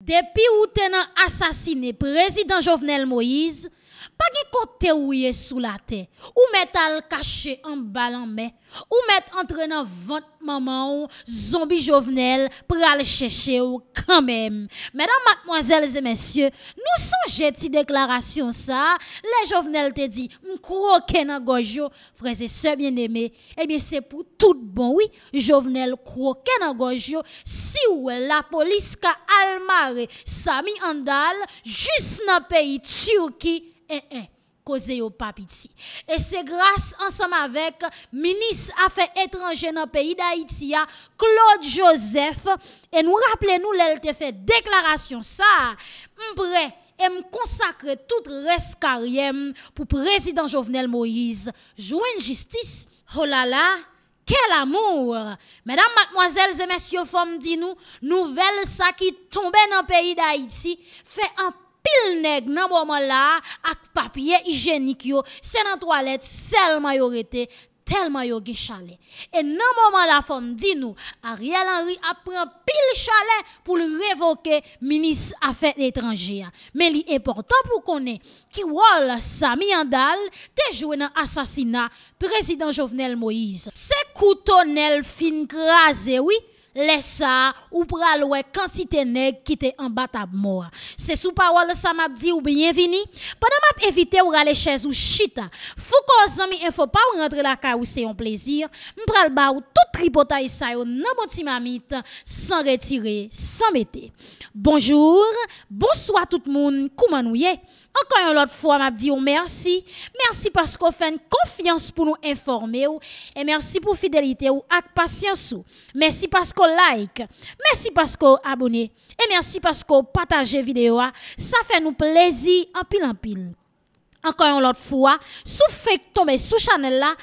Depuis où t'es assassiné? Président Jovenel Moïse, pas de côté où sous la terre, ou métal caché en bas en main, ou mettre entre dans ventre maman ou zombie Jovenel pour aller chercher ou quand même. Mesdames, mademoiselles et messieurs, nous songeons cette déclaration ça, les Jovenel te dit, m'croquer dans gorge frères et sœurs bien-aimés, eh bien c'est pour tout bon, oui, Jovenel croquer dans gorge si ou la police ka almare Sami Andal juste dans pays Turquie eh, eh, cause yo papiti. Et c'est grâce ensemble avec ministre Affaires étrangères dans le pays d'Haïti, Claude Joseph, et nous rappelons-nous, l'elle fait déclaration ça, m'prêt et me consacrer toute reste pour président Jovenel Moïse, une justice. Oh là là, quel amour! Mesdames, mademoiselles et messieurs, femmes, dis-nous, nouvelle ça qui tombait dans le pays d'Haïti, fait un pile nèg nan moment là ak papier hygiénique yo. C'est dans toilette seulement yo rete tellement yo gen chalet. Et nan moment la femme dit nous Ariel Henry a pris pile chalet pour le révoquer ministre affaires étrangères. Mais li important pour connaître qui rôle Sami Andal te joué dans assassinat président Jovenel Moïse. C'est coutonnel fin crasé oui laisse ça ou pral ouais quantité nèg qui était en bas mort. C'est sous parole ça m'a dit ou bienvenue. Pendant m'a invité ou aller chez ou chita. Foucault zami info pas ou rentrer la caille c'est un plaisir. M'pral ba ou tout tripotaille ça yo nan mon petit mamite sans retirer sans mettre. Bonjour bonsoir tout le monde. Comment nous y encore une autre fois, m'a dit merci. Merci parce qu'on fait une confiance pour nous informer et merci pour fidélité ou ak patience Merci parce qu'on like. Merci parce qu'on abonne et merci parce qu'on partage vidéo. Ça fait nous plaisir en pile en pile. Encore une autre fois, sous fait tomber sous channel là,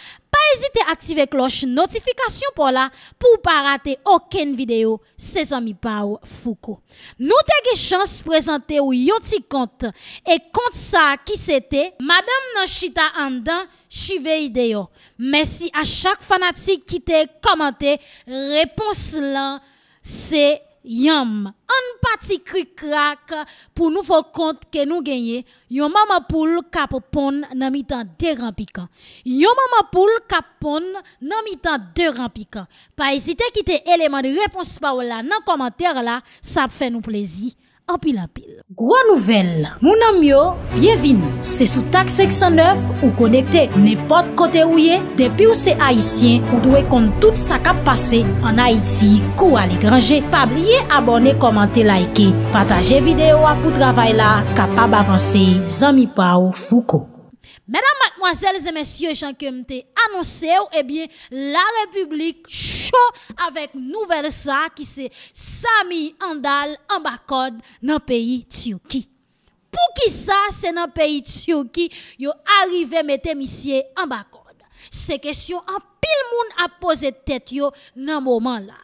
hésiter à activer cloche notification pour là pour pas rater aucune vidéo. C'est amis Pau Foucault. Nous avons chance de présenter yon petit compte et compte ça qui c'était Madame Nanchita Andan chive idéo. Merci à chaque fanatique qui t'a commenté réponse là c'est yam un petit cri crack pour nous faire compte que nous gagnons yon maman poule cap pon nan mitan rangs piquants yon maman poule cap pon nan mitan deux rangs piquants pas hésiter quitter élément de réponse par là dans commentaire là ça fait nous plaisir en anpil anpil. Gwa nouvel, mounan myo, byevini. Se sou tak 609 ou konekte nepot kote ou ye, depi ou se Haitien, ou dwe kont tout sa kap pase an Haiti kou al ekranje. Pabliye abone, komante, laike, pataje videyo apou travay la, kapab avanse, zami pa ou fuko. Mesdames, mademoiselles et messieurs, Jean que annoncé, eh bien, la République chaud avec nouvelle ça qui c'est Sami Andal en dans le pays Turquie. Pour qui ça, c'est dans le pays Turquie, yo arrivé mettre monsieur en code. C'est question en pile monde a posé tête yo dans moment là.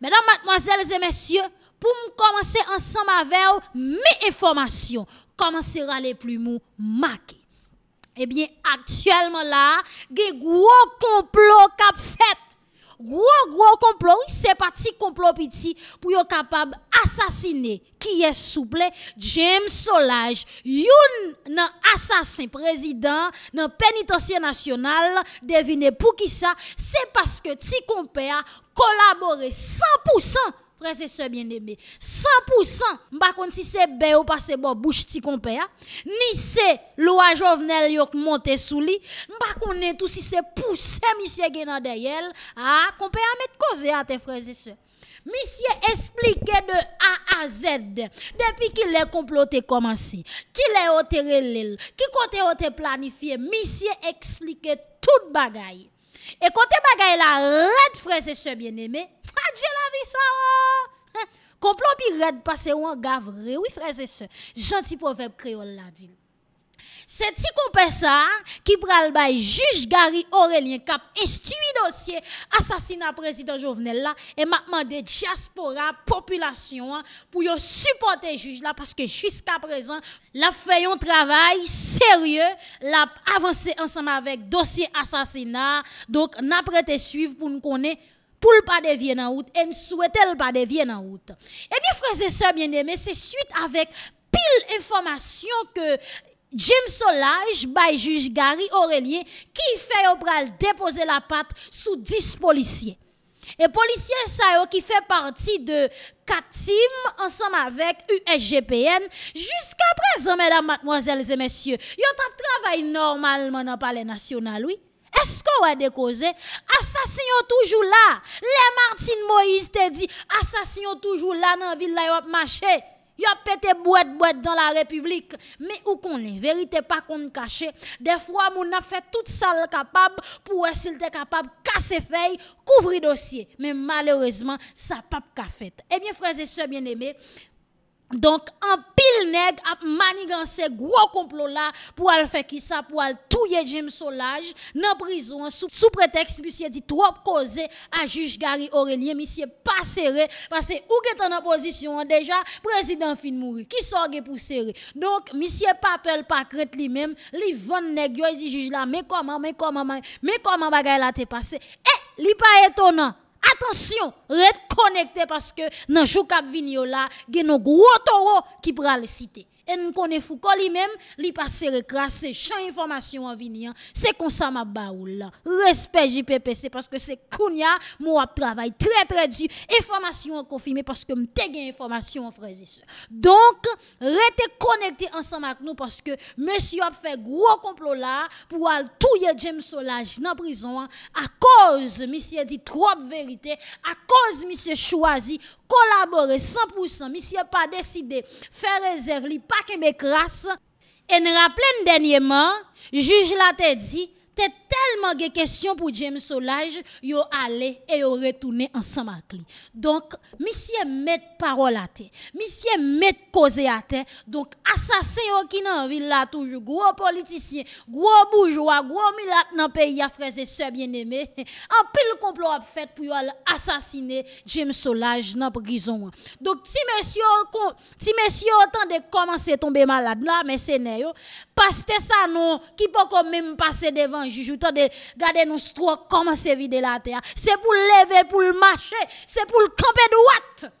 Mesdames, mademoiselles et messieurs, pour commencer ensemble avec mes informations, commencer à aller plus mou. Eh bien, actuellement là, a gros complot qui fait. Gros, gros complot, oui, c'est parti complot petit pour être capable assassiner qui est souple James Solage, un assassin président dans pénitencier national, devinez pour qui ça, c'est parce que ti compère collaboré 100% frères et sœurs bien-aimés, 100%, m'pa kon si c'est bé ou pas c'est bon bouche ti compère, ni c'est loi Jovenel yok monté sous li, m'pa tout si c'est poussé monsieur gen derrière, ah, compère mettre cause à tes frères et sœurs. Monsieur expliqué de A à Z depuis qu'il est comploté commencé, qu'il est oté l'île, qui côté oté planifié, monsieur expliqué toute bagaille. Et côté bagay la red frère et sœurs bien-aimés, Dieu la vie ça oh. Hein? Complot pi red passé ou en gave oui frère et sœurs. Gentil proverbe créole la dit. C'est si qu'on ça qui pral bay juge Gary Aurélien cap instruit dossier assassinat président Jovenel là et m'a demandé diaspora population hein, pour supporter juge là parce que jusqu'à présent la fait un travail sérieux, l'a avancé ensemble avec dossier assassinat donc n'a prêté suivre pour nous connaître pour le pas dévier dans route et souhaiter le pas dévier dans route. Eh bien frères et sœurs bien-aimés, c'est suite avec pile information que James Solage, by juge Gary Aurélien, qui fait au pral déposer la patte sous 10 policiers. Et policiers ça qui fait partie de CATIM ensemble avec USGPN jusqu'à présent mesdames mademoiselles et messieurs, yo tap travail normalement dans le palais national oui. Est-ce qu'on va décauser? Assassin toujours là. Les Martine Moïse te dit assassin toujours là dans la ville là marché. Yo pété boîte boîte dans la République. Mais où qu'on est, vérité pas qu'on caché. Des fois, mon a fait toute salle capable pour s'il était capable casser feuille, couvrir dossier. Mais malheureusement, ça pas fait. Eh bien, frères et sœurs bien-aimés, donc, un pile nèg a manigancé gros complot là pour aller faire qui ça pour aller touyer James Solage dans prison sous, sous prétexte monsieur dit trop causer à juge Gary Aurélien monsieur pas serré parce que ou est en position? Déjà président fin mourir qui sorge pour serrer? Donc monsieur pas peur pas crête lui-même, li vend nèg yo dit juge là mais comment mais comment mais comment bagay là t'est passé? Eh, li pas étonnant Attention, reste connecté parce que dans jour cap vini là, gen un gros taureau qui pral citer. Et nous connaissons Foucault lui-même, lui passe recrasser champ information en venir. C'est comme ça ma baoul Respect JPPC parce que c'est kounya, moi travail très très dur. Information confirmée parce que m'te gen information frères. Donc, restez connecté ensemble avec nous parce que monsieur a fait gros complot là pour aller touyer James Solage dans prison à cause monsieur dit trop vérité, à cause monsieur choisi collaborer 100%, monsieur pas décidé faire réserve, li pas que grâce. Et nous rappelons dernièrement, juge l'a dit, T'es tellement de questions pour James Solage, yo allé et yo retourné ensemble avec lui. Donc, monsieur met parole à terre. Monsieur met cause à terre. Donc, assassin yo qui nan ville là toujours, gros politicien, gros bourgeois, gros milat dans pays a frères et sœurs bien-aimés. En pile complot a fait pour yo assassiner James Solage dans prison. Donc, si monsieur si monsieur de commencer à tomber malade là, mais c'est que ça non qui peut même passer devant juge, de garder nous trop comment c'est vider la terre? C'est pour lever, pour marcher, c'est pour camper droite.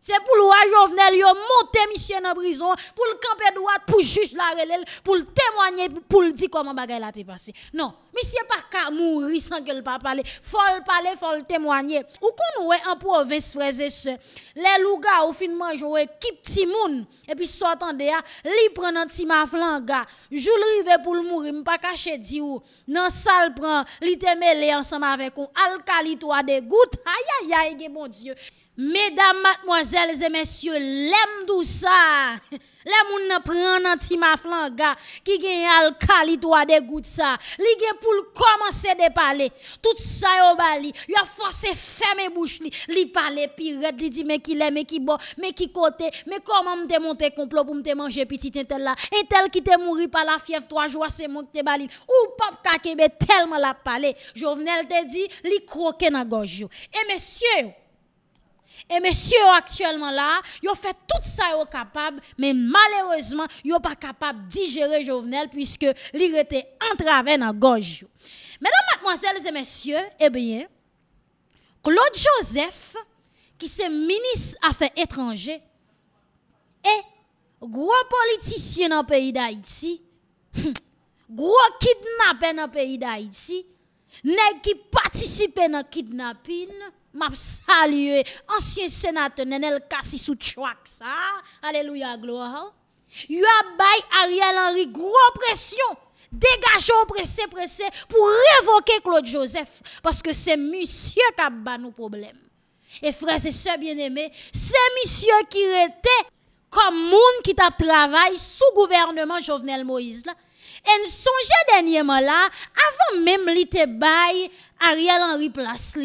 C'est pour le Jovenel, yo monter mission en prison, pour le camper droit, pour juger la relève, pour le témoigner, pour le dire comment bagay la te passé. Non, monsieur pas qu'à mourir sans qu'elle pas parler. Faut le parler, faut témoigner. Ou qu'on est en province, frères et sœurs, les louga ou fin manger équipe timoun, et puis sortant de là, li prend un petit maflanga, jou rive pour le mourir, pas caché di ou, nan salle prend, li te mêlé ensemble avec un alcali toi des gouttes, aïe aïe aïe, mon Dieu. Mesdames, mademoiselles et messieurs, l'aime tout ça. Les moun prend un petit maflanga qui gagne alcali toi des gouttes ça. Li gen pour commencer de parler. Tout ça yo bali. Yo a forcé fermer bouche li. Li parler pire li dit mais qui l'aime mais qui bon mais qui côté mais comment m'te monter complot pour m'te manger petit tel là? Un tel qui te mouri par la fièvre trois jours c'est mon te bali. Ou pap kakebe tellement la parler. Jovenel te dit li croquer dans gorge. Et messieurs et messieurs actuellement là, ils ont fait tout ça ils capable, mais malheureusement, ils sont pas capable de digérer Jovenel puisque il était entravé dans la gorge. Mesdames, mademoiselles et messieurs, eh bien, Claude Joseph, qui est ministre affaires étrangères, et gros politicien dans le pays d'Haïti, gros kidnappé dans le pays d'Haïti, qui participent dans kidnapping, m'a salué ancien sénateur Nenel Kassi sous ça. Alléluia, gloire. You a Ariel Henry gros pression. Dégageons pressé pressé pour révoquer Claude Joseph parce que c'est monsieur qui a bas nos problèmes. Et frères et sœurs bien-aimés, c'est monsieur qui était comme monde qui t'a travaillé sous gouvernement Jovenel Moïse là. Et songe dernièrement là, avant même l'été bay Ariel Henry place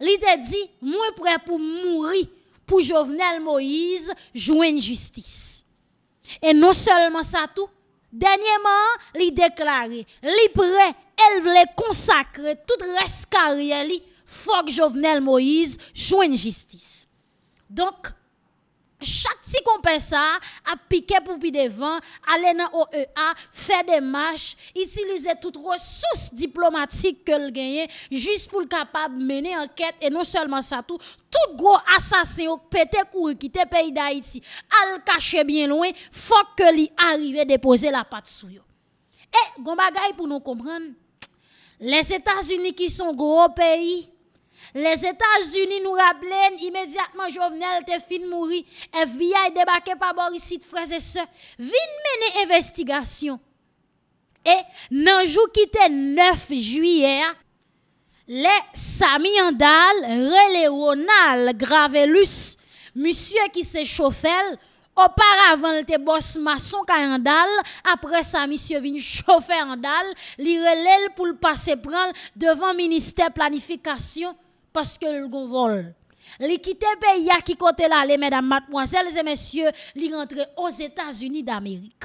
Li dit, moi prêt pour mourir pour Jovenel Moïse joindre justice. Et non seulement ça tout, dernièrement, li déclaré, li prêt, elle voulait consacrer tout reste carrière li, faut que Jovenel Moïse joigne justice. Donc, chaque petit compère ça a piqué pour pi devant, aller dans OEA, faire des marches, utiliser toutes ressources diplomatiques que le gagne juste pour le capable mener enquête et non seulement ça tout, tout gros assassin pété courir quitter pays d'Haïti, al cacher bien loin, faut que lui arrive déposer la patte sous yo. Et gon bagay pour nous comprendre. Les États-Unis qui sont gros pays les États-Unis nous rappellent immédiatement Jovenel te fin mourir. FBI débarqué par Boris frères et sœurs. Vin mener investigation. Et dans jour qui était 9 juillet, les Sami Andal, Relé Ronald Gravelus, monsieur qui se chauffel, Auparavant, était boss maçon Andal. Après ça, monsieur vient chauffer Andal. Li relève pour le passer prendre devant ministère planification parce que le vol. Li quitte pays qui côté là, les mesdames, mademoiselles et messieurs, li rentre aux États-Unis d'Amérique.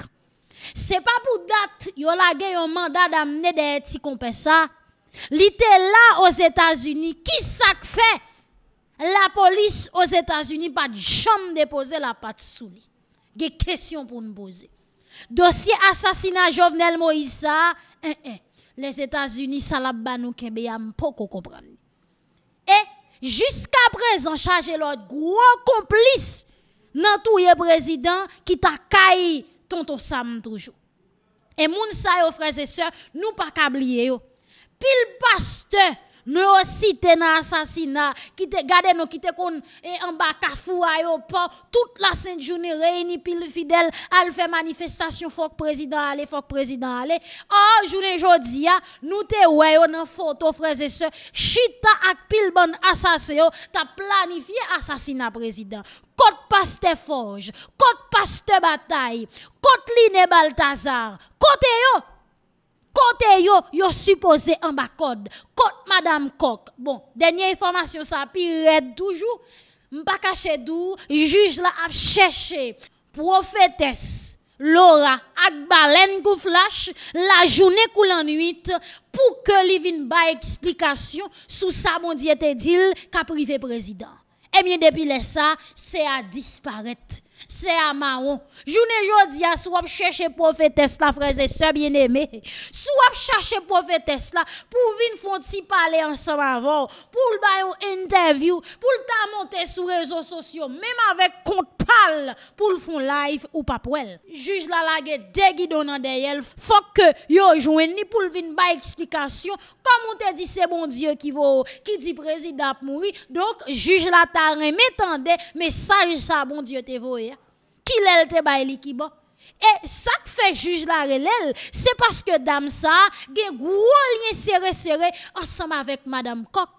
C'est pas pour date, yo la un mandat d'amener des petits comme ça. Li là aux États-Unis, qui ça fait? La police aux États-Unis pas de chambre déposer la patte sous lui. Des questions pour nous poser. Dossier assassinat Jovenel Moïse, eh, eh, les États-Unis, ça la banou kembe comprendre. Et jusqu'à présent, chargé l'autre gros complice dans tout le président qui t'a caillé tonton Sam toujours. Et moun sa frères et sœurs, nous pas oublier yo. Pile pasteur nous aussi dans assassinat qui te gardé nous qui te kon en bas toute la sainte journée réunis pile fidèle al faire manifestation faut que président aller faut que président aller. Oh journée jodi nous te ouais dans photo frères et sœurs. Chita ak pile bon assassin t'a planifié assassinat président. Côte pasteur Forge, côte pasteur Bataille, côte Line Baltazar, côté yo Côté yo, yo supposé en bas code. Côte Madame Coq. Bon, dernière information, ça pire toujours. M'pas caché d'où, juge la a cherché prophétesse Laura ak baleine kou la journée kou la nuit pour que li vin ba explication sous sa bon Dieu te dit qu'a privé président. Eh bien depuis ça, c'est à disparaître c'est à Maron. Journée jodi a soit chercher prophétesse la frères et bien-aimés. Soit chercher prophétesse là pour venir font ti parler ensemble avant, pour le une interview, pour le monter sur réseaux sociaux, même avec compte pal pour le font live ou pas pour elle. Juge la lage déguidon dans derrière, faut que yo joindre ni pour venir ba explication comme on te dit c'est bon Dieu qui vaut qui dit président mourir. Donc juge la ta remet message ça bon Dieu te voye qui l'elle te bail qui bon. Et ça que fait juge la relève, c'est parce que dame ça, gen gros lien serré serré ensemble avec madame Coq.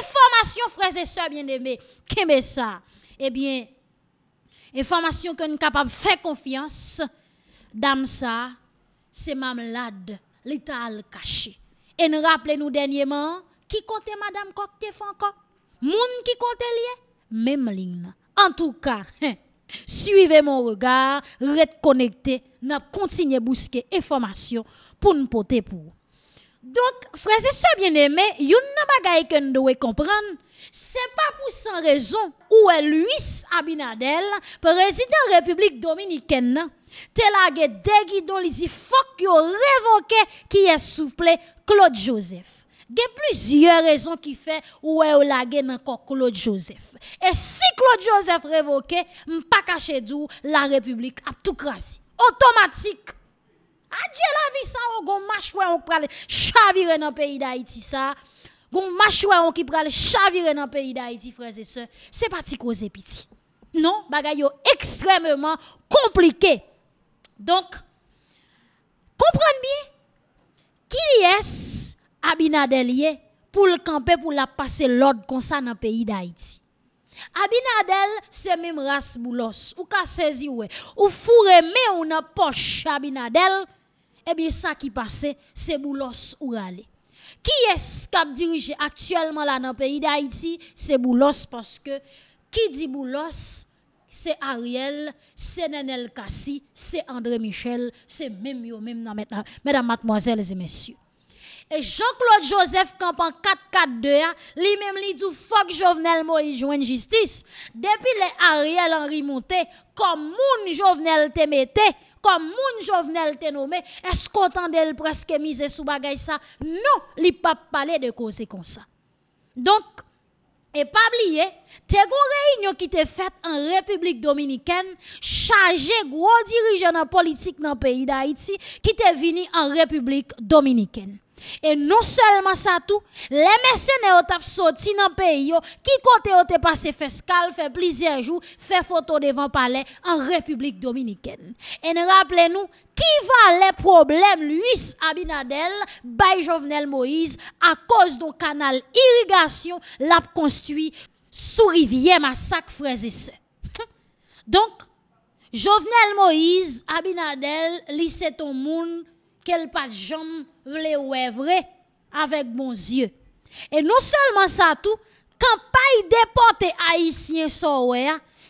Information frères et sœurs bien-aimés, qu'est ça Eh bien, information que nous capable faire confiance, dame ça, c'est malade, l'état caché. Et nous rappelez-nous dernièrement, qui comptait madame Coq te fait encore Moun qui comptait lié Même ligne. En tout cas, Suivez mon regard, restez connecté, n'a continuer busquer information pour nous porter pour. Donc, frères et sœurs bien-aimés, yon nan bagay que nous devons comprendre, c'est pas pour sans raison où Luis Abinadel, président République dominicaine, tel a déguidon li dit faut qui est soufflé Claude Joseph. Il y a plusieurs raisons qui fait où est la dans Claude Joseph. Et si Claude Joseph révoqué, pas caché d'où la République a tout crasé. Automatique. Adieu la vie ça, on gon marche on pral chavirer dans le pays d'Haïti ça. Gon marche on qui pral chavirer dans le pays d'Haïti frères et sœurs. C'est pas cause petit. Non, bagay yo extrêmement compliqué. Donc comprenez bien qui est Abinadel pour le camper pour la passer l'ordre comme ça dans le pays d'Haïti. Abinadel, c'est même race boulos. Ou ka saisi ou Ou fourre mais ou nan poche Abinadel. Eh bien, ça qui passe, c'est boulos ou rale. Qui est-ce qui dirige actuellement dans le pays d'Haïti? C'est boulos parce que qui dit boulos, c'est Ariel, c'est Nenel Kassi, c'est André Michel, c'est même yo, même mesdames, mademoiselles et messieurs. Et Jean-Claude Joseph campant 4-4-2, lui-même lui dit fuck Jovenel Moïse joint justice. Depuis les Ariel Henry monté, comme moun Jovenel te mette, comme moun Jovenel te nommé, est-ce qu'on entendait presque mise sous bagay ça? Non, li pas parler de cause comme ça. Donc, et pas oublier, te une réunion qui était faite en République dominicaine, chargé gros dirigeants politique dans le pays d'Haïti, qui était venu en République dominicaine. Et non seulement ça tout, les mercenaires ont sorti dans le pays, qui côté ont passé fiscal, fait plusieurs jours, fait photo devant palais en République dominicaine. Et rappelez-nous, qui va les problèmes Luis Abinadel, by Jovenel Moïse, à cause d'un canal irrigation, l'a construit sous rivière massacre frères et sœurs. Donc, Jovenel Moïse, Abinadel, lycée ton monde, qu'elle pas jamais vle ouais vrai avec mon yeux. Et non seulement ça tout, quand pas déporter haïtien so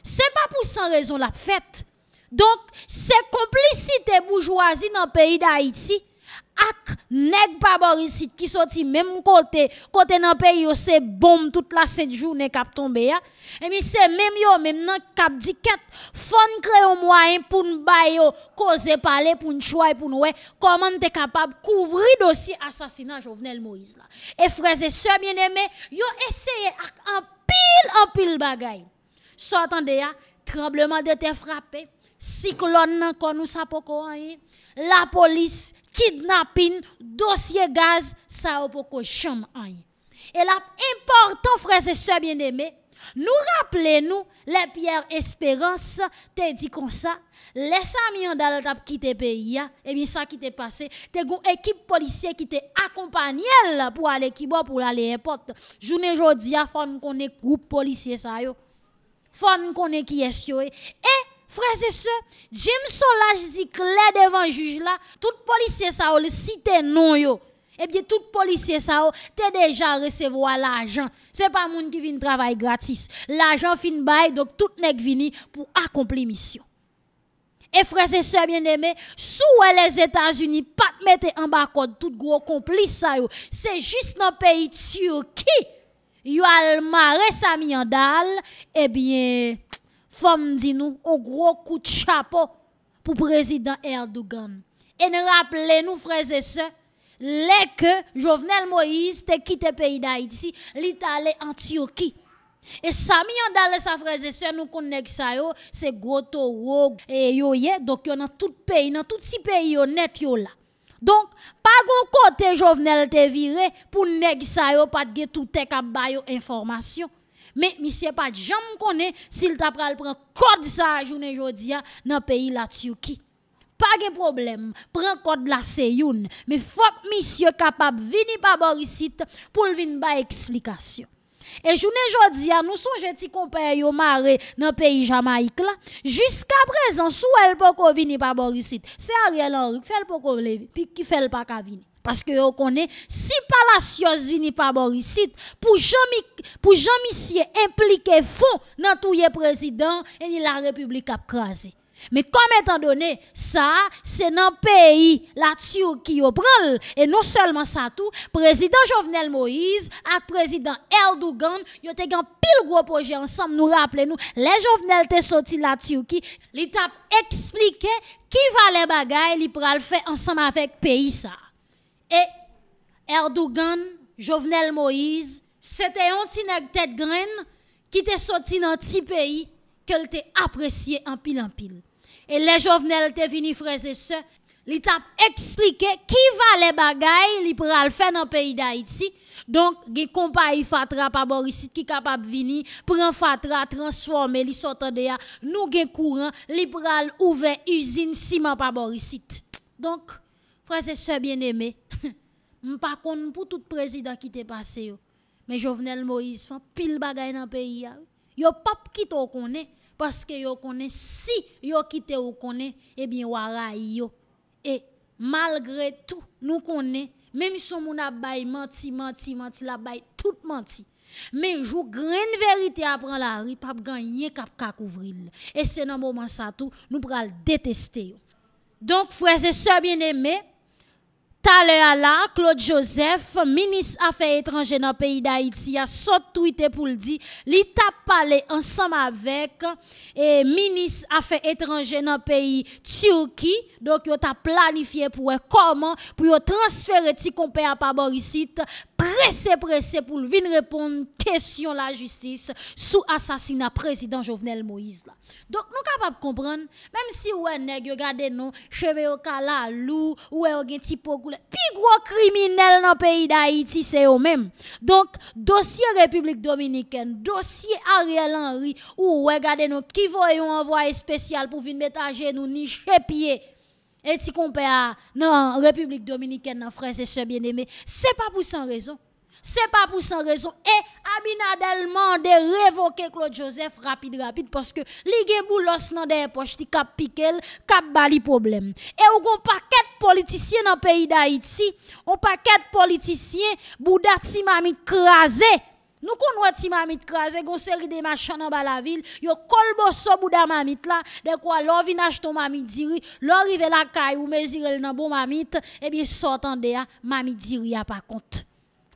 c'est pas pour sans raison la fête. Donc, c'est complicité bourgeoisie dans le pays d'Haïti ak nèg Borisit qui sorti même côté côté dans pays c'est bombe toute la cette journée cap tomber ya. Et bien c'est même yo même nan cap diket fon créer un moyen pour nous yo causer parler pour nous choix pour nous comment t'es capable couvrir dossier assassinat Jovenel Moïse là et frères et sœurs bien-aimés yo essayé ak en pile en pile bagay. Sortande ya tremblement de terre frappé cyclone nan kon nous sa poko la police kidnapping, dossier gaz, ça au poko chambre Et là, important, frères et sœurs bien-aimés, nous rappelez-nous, les Pierre Espérance te dit comme ça, les amis dans tap quitté pays, et bien ça qui t'est passé, t'es une équipe policière qui t'est accompagné pour aller qui pour aller airport. Journée jodi a faut connaît groupe policier ça yo. Faut connaît qui est yo. Et Frères et sœurs, Jim Solage dit clair devant juge là, tout policier ça le cité non yo. Eh bien tout policier ça t'es déjà recevoir l'argent. C'est pas monde qui vient travailler gratis. L'argent fin bail donc tout nèg vini pour accomplir mission. Et frères et sœurs bien-aimés, sous les États-Unis pas mettre en bas code tout gros complice ça. C'est juste dans pays Turquie. Yo al maré Sami Andal, eh bien Femme dit nous, un gros coup de chapeau pour président Erdogan. Et nous rappelez-nous, frères et sœurs, les que Jovenel Moïse te quitté le pays d'Haïti, il allé en Turquie. Et Sami Andale, sa frères et sœurs, nous connaissons ça, c'est Goto, et yo, donc yo dans tout pays, dans tout ces pays, yo net yo là. Donc, pas gon côté Jovenel te viré pour nèg sa yo pas de tout te k'ap information. Mais monsieur pas jamais connaît s'il t'a pral prend code ça journée jodia dans pays la Turquie. Pas de problème, prend code la Seyoun, mais faut que monsieur capable venir par Borisite pour venir ba explication. Et journée jodia nous songe ti compère yo maré dans pays Jamaïque là, jusqu'à présent sous elle pas venir par Borisite. C'est Ariel Henry fait pas lever, puis qui fait pas venir. Parce que vous connaissez, si Palacios vini pas Borisite, pour jamais impliquer fond dans tout les président, et la République a crasé. Mais comme étant donné, ça, c'est dans le pays, la Turquie, et non seulement ça tout, président Jovenel Moïse, et président Erdogan, ils ont un pile gros projet ensemble, nous rappelons, nous, les Jovenel te sorti la Turquie, ils ont expliqué qui va les bagailles, ils le faire ensemble avec pays ça. Et Erdogan, Jovenel Moïse, c'était un petit tête graine qui était sorti dans un petit pays qu'elle était apprécié en pile en pile. Et les Jovenel étaient venus frères et sœurs, il t'a expliqué qui va les bagailles, il pourra le faire dans le pays d'Haïti. Donc, il compagnie Fatra par Boris qui capable de venir, prendre Fatra, transformer, sortant de nous gen courant, li pral ouvert usine ciment par Boris. Donc, frères et sœurs bien-aimés, pas contre pour tout président qui t'est passé mais Jovenel Moïse fait pile bagaille dans le pays yo pas quitte au parce que yo connaît si yo quitté au connaît eh bien wara yo. Et malgré tout nous connaît même si on a bail menti menti menti la bail tout menti mais jou grande vérité apprend la rue pas gagner cap ka couvrir. Et c'est dans moment ça tout nous pral détester donc frères et sœurs bien-aimés Talè là, Claude Joseph, ministre affaires étrangères dans le pays d'Haïti, a sauté tweeté pour le dire, il t'a parlé ensemble avec et ministre affaires étrangères dans le pays Turquie. Donc, il a planifié pour comment pour transférer ti compé à Paborisite pressé pressé pour venir répondre question la justice sous assassinat président Jovenel Moïse là. Donc nous capable comprendre même si ouais nèg regardez nous cheveux au lou ou un petit pot puis gros criminel dans le pays d'Haïti c'est eux même. Donc dossier République dominicaine, dossier Ariel Henry ou regardez nous qui voyons envoyé spécial pour venir mettre à genoux ni pied et si à non République dominicaine, non frères et sœurs bien-aimés, c'est pas pour sans raison. C'est pas pour sans raison. Et Abinadel de révoquer Claude Joseph rapide, rapide, parce que gen boulos nan des poches, qui kap piquel, kap bali problème. Et ou gon paquet politiciens dans le pays d'Haïti, on paquet politiciens, bouda ti mami krasé, nous connaissons ti mamit krasé gon série de machins dans la ville, yo kolbo so bouda mamit là, de quoi l'on vient acheter mamit diri, l'on rive la caille ou mesire nan bon mamit, et eh bien sortant de ya, mamit diri a pas compte.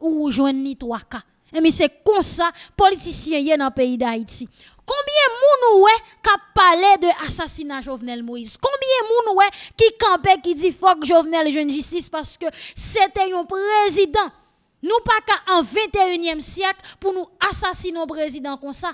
Ou joindre ni trois cas. Et eh mais c'est comme ça politiciens y dans pays d'Haïti. Combien moun ouais qui parlé de assassinat Jovenel Moïse? Combien moun ouais qui campait qui dit Jovenel jeune justice parce que c'était un président nous pas qu'en 21e siècle pour nous assassiner un président comme ça.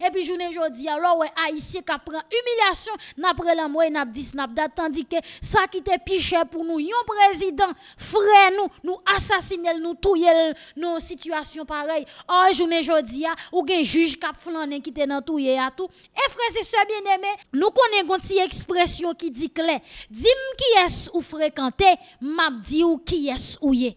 Et puis, journée aujourd'hui, alors, ouais, Haïtien qui prend humiliation, n'après la moelle, n'a dit, n'a tandis que ça qui était piché pour nous, un président, frère nous, nous assassiner, nous tuer, nos situations pareilles. Oh, journée aujourd'hui, ou gen juge qui flané qui était dans tout à tout. Et frère, c'est bien aimé, nous connaissons une expression qui dit clair. Dis-moi qui est ou fréquenté, m'a dit ou qui est ou yé.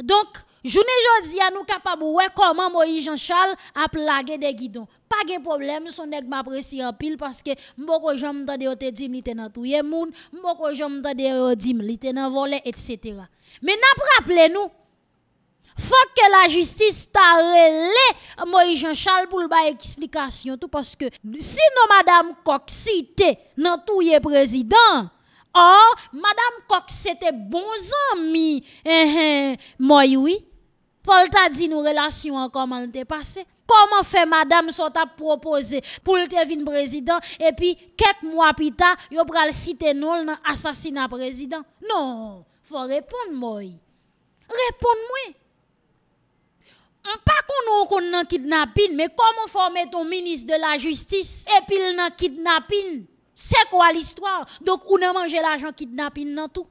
Donc, journée jodi à nous capable ouais comment Moïse Jean-Charles a plagué des guidons. Pas de problème, son nèg m'apprécie en pile parce que m'boko jam tande yo te dit m'lite nan touye moun, m'boko jam tande yo dit m'lite nan etc. Mais n'a rappelé nous faut que la justice t'a relé Moïse Jean-Charles pour ba explication tout parce que sinon madame Coq cité nan touye président Oh, Madame Cox, c'était bon ami. Eh, eh, moi, oui. Paul t'a dit nos relations comment elles passé. Comment fait madame sont t'a proposé pour le devenir président? Et puis quelques mois plus tard, yo pral citer dans assassinat président. Non, faut répondre moi. Répondre-moi. On pas qu'on qu'on kidnapping mais comment former ton ministre de la justice? Et puis le kidnapping c'est quoi l'histoire? Donc, on a mangé l'argent kidnapping dans tout?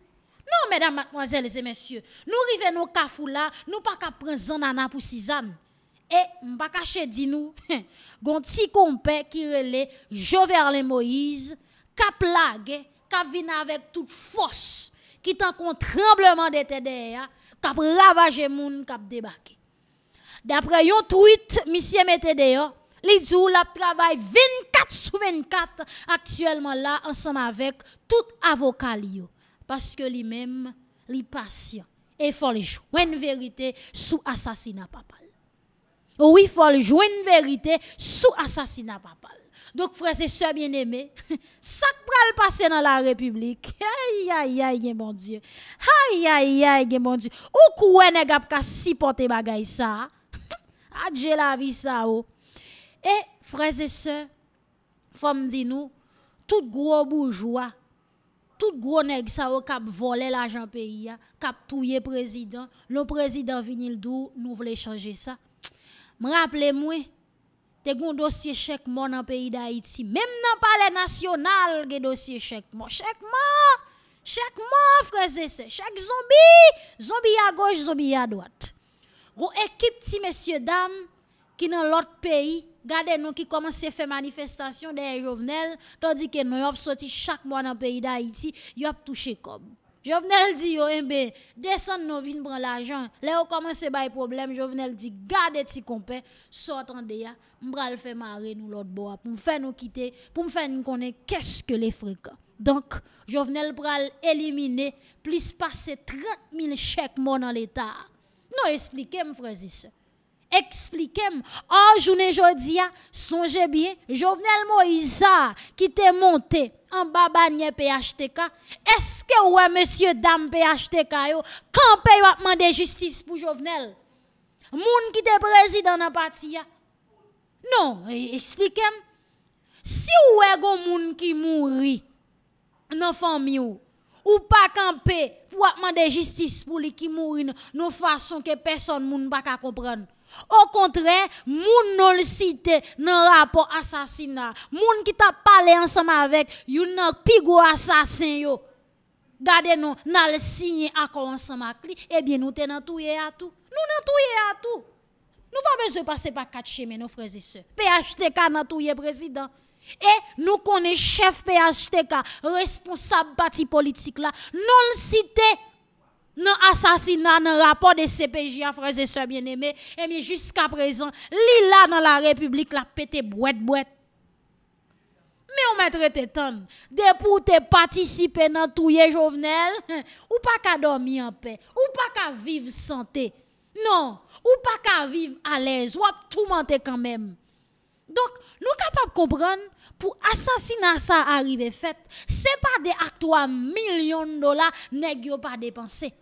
Non, mesdames, mademoiselles et messieurs, nous arrivons nos kafou là, nous pas qu'à prendre zanana pour Suzanne. Et m'pa caché dit nous, gon ti compé qui relait Joverle Moïse, cap plague, cap vient avec toute force, qui tant tremblement de terre, cap ravager moun, cap débarquer. D'après un tweet, monsieur mette dehors, Li djou la travail 24 sur 24 actuellement là ensemble avec tout avocat li parce que lui même li patient et faut le une vérité sous assassinat papa. Oui, faut le une vérité sous assassinat papa. Donc frères et sœurs bien-aimés, ça pral passer dans la République. Aïe aïe aïe mon Dieu. Aïe aïe aïe mon Dieu. Ou kouè nèg ap ka supporter bagay ça? Adje la vie ça oh. E, freze se, fom di nou, tout gro bourgeois, tout gro neg sa ou kap vole l'ajan peyi ya, kap touye prezident, lo prezident vinil dou, nou vle chanje sa. M rappele mwen, te goun dosye chek mon an peyi da Haiti, mem nan pale nasyonal ge dosye chek mon. Chek mon, chek mon freze se, chek zombi, zombi ya goj, zombi ya dwat. Gou ekip ti mesye dam ki nan lot peyi, Gardez nous qui commencent à faire manifestation des Jovenel, tandis que nous avons sorti chaque mois dans le pays d'Haïti, nous avons touché comme. Jovenel dit yo embe eh descend nous vinn prendre l'argent. Là on commence à problème, Jovenel dit gardez ti compé, sortez ya, m'bral faire marrer nous l'autre bois pour faire nous quitter, pour me faire nous connaître qu'est-ce que les fréquents. Donc, Jovenel pral éliminer plus passer 30 000 chèques dans l'État. Non, expliquez-moi, frère expliquez-moi. Oh, journée jodia, songez bien, Jovenel Moïse qui t'est monté en bas bannière PHTK, est-ce que ouais monsieur dame PHTK yo paye va demander justice pour Jovenel? Moun qui te président dans parti Non, e, expliquez-moi. Si ouais gon moun qui mouri dans famille ou, ou pas camper pour demander justice pour lui qui mouri non façon que personne moun pas comprendre. Au contraire, moun non le cité dans rapport assassinat. Moun qui t'a parlé ensemble avec yon pigo assassin yo. Gardez nous n'a le signé ensemble avec lui. Eh bien nous tenons tout à tout. Nous nan tout à tout. Nous pas besoin de passer par quatre chemins nos frères et sœurs. PHTK nan tout président. Et nous connaissons chef PHTK, responsable parti politique là, non le cité non assassinat dans rapport de CPJ frères et sœurs bien-aimés et bien jusqu'à présent li là dans la république la pété boîte boîte mais on m'a traité tant. De pour te participer dans tout jovenel ou pas qu'à dormir en paix ou pas qu'à vivre santé. Non ou pas qu'à vivre à l'aise ou à tout monter quand même donc nous capables de comprendre pour assassinat ça arriver fait c'est pas des actes millions de dollars nèg pas dépensé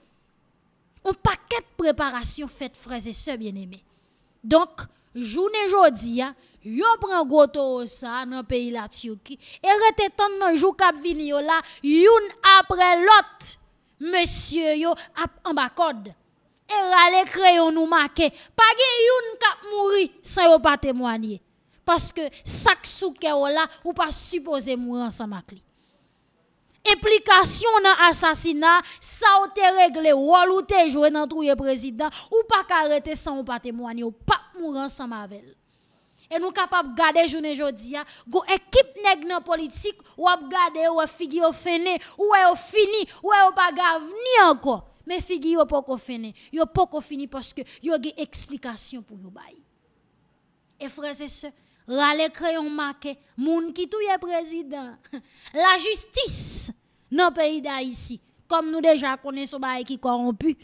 un paquet de préparation fait frères et sœurs bien-aimés. Donc, journée jodi a, yo prend goto ça dans pays la Turquie et rete tant nan jour k'ap vini yo là, youn après l'autre. Monsieur yo ap en bas code. Et rale crayon nous marqué, pas gen youn k'ap mouri sans yo pas témoigner. Parce que sak souke là ou pas supposé mourir ensemble avec lui. Implication dans l'assassinat, ça a été réglé, ou ou te joué dans le président, ou pas arrêter sans ou pas témoigner, ou pas mourir ensemble avec et nous capables de garder journée jodi a go équipe nèg dans politique ou ap garder ou figi au fini ou e fini ou e pas ni encore. Mais figi yo pas fini yo pas fini parce que yo une explication pour yo bay et frères et sœurs rale crayon marqué, moun qui touye président. La justice dans pays d'Haïti, comme nous déjà connaissons bail qui corrompu,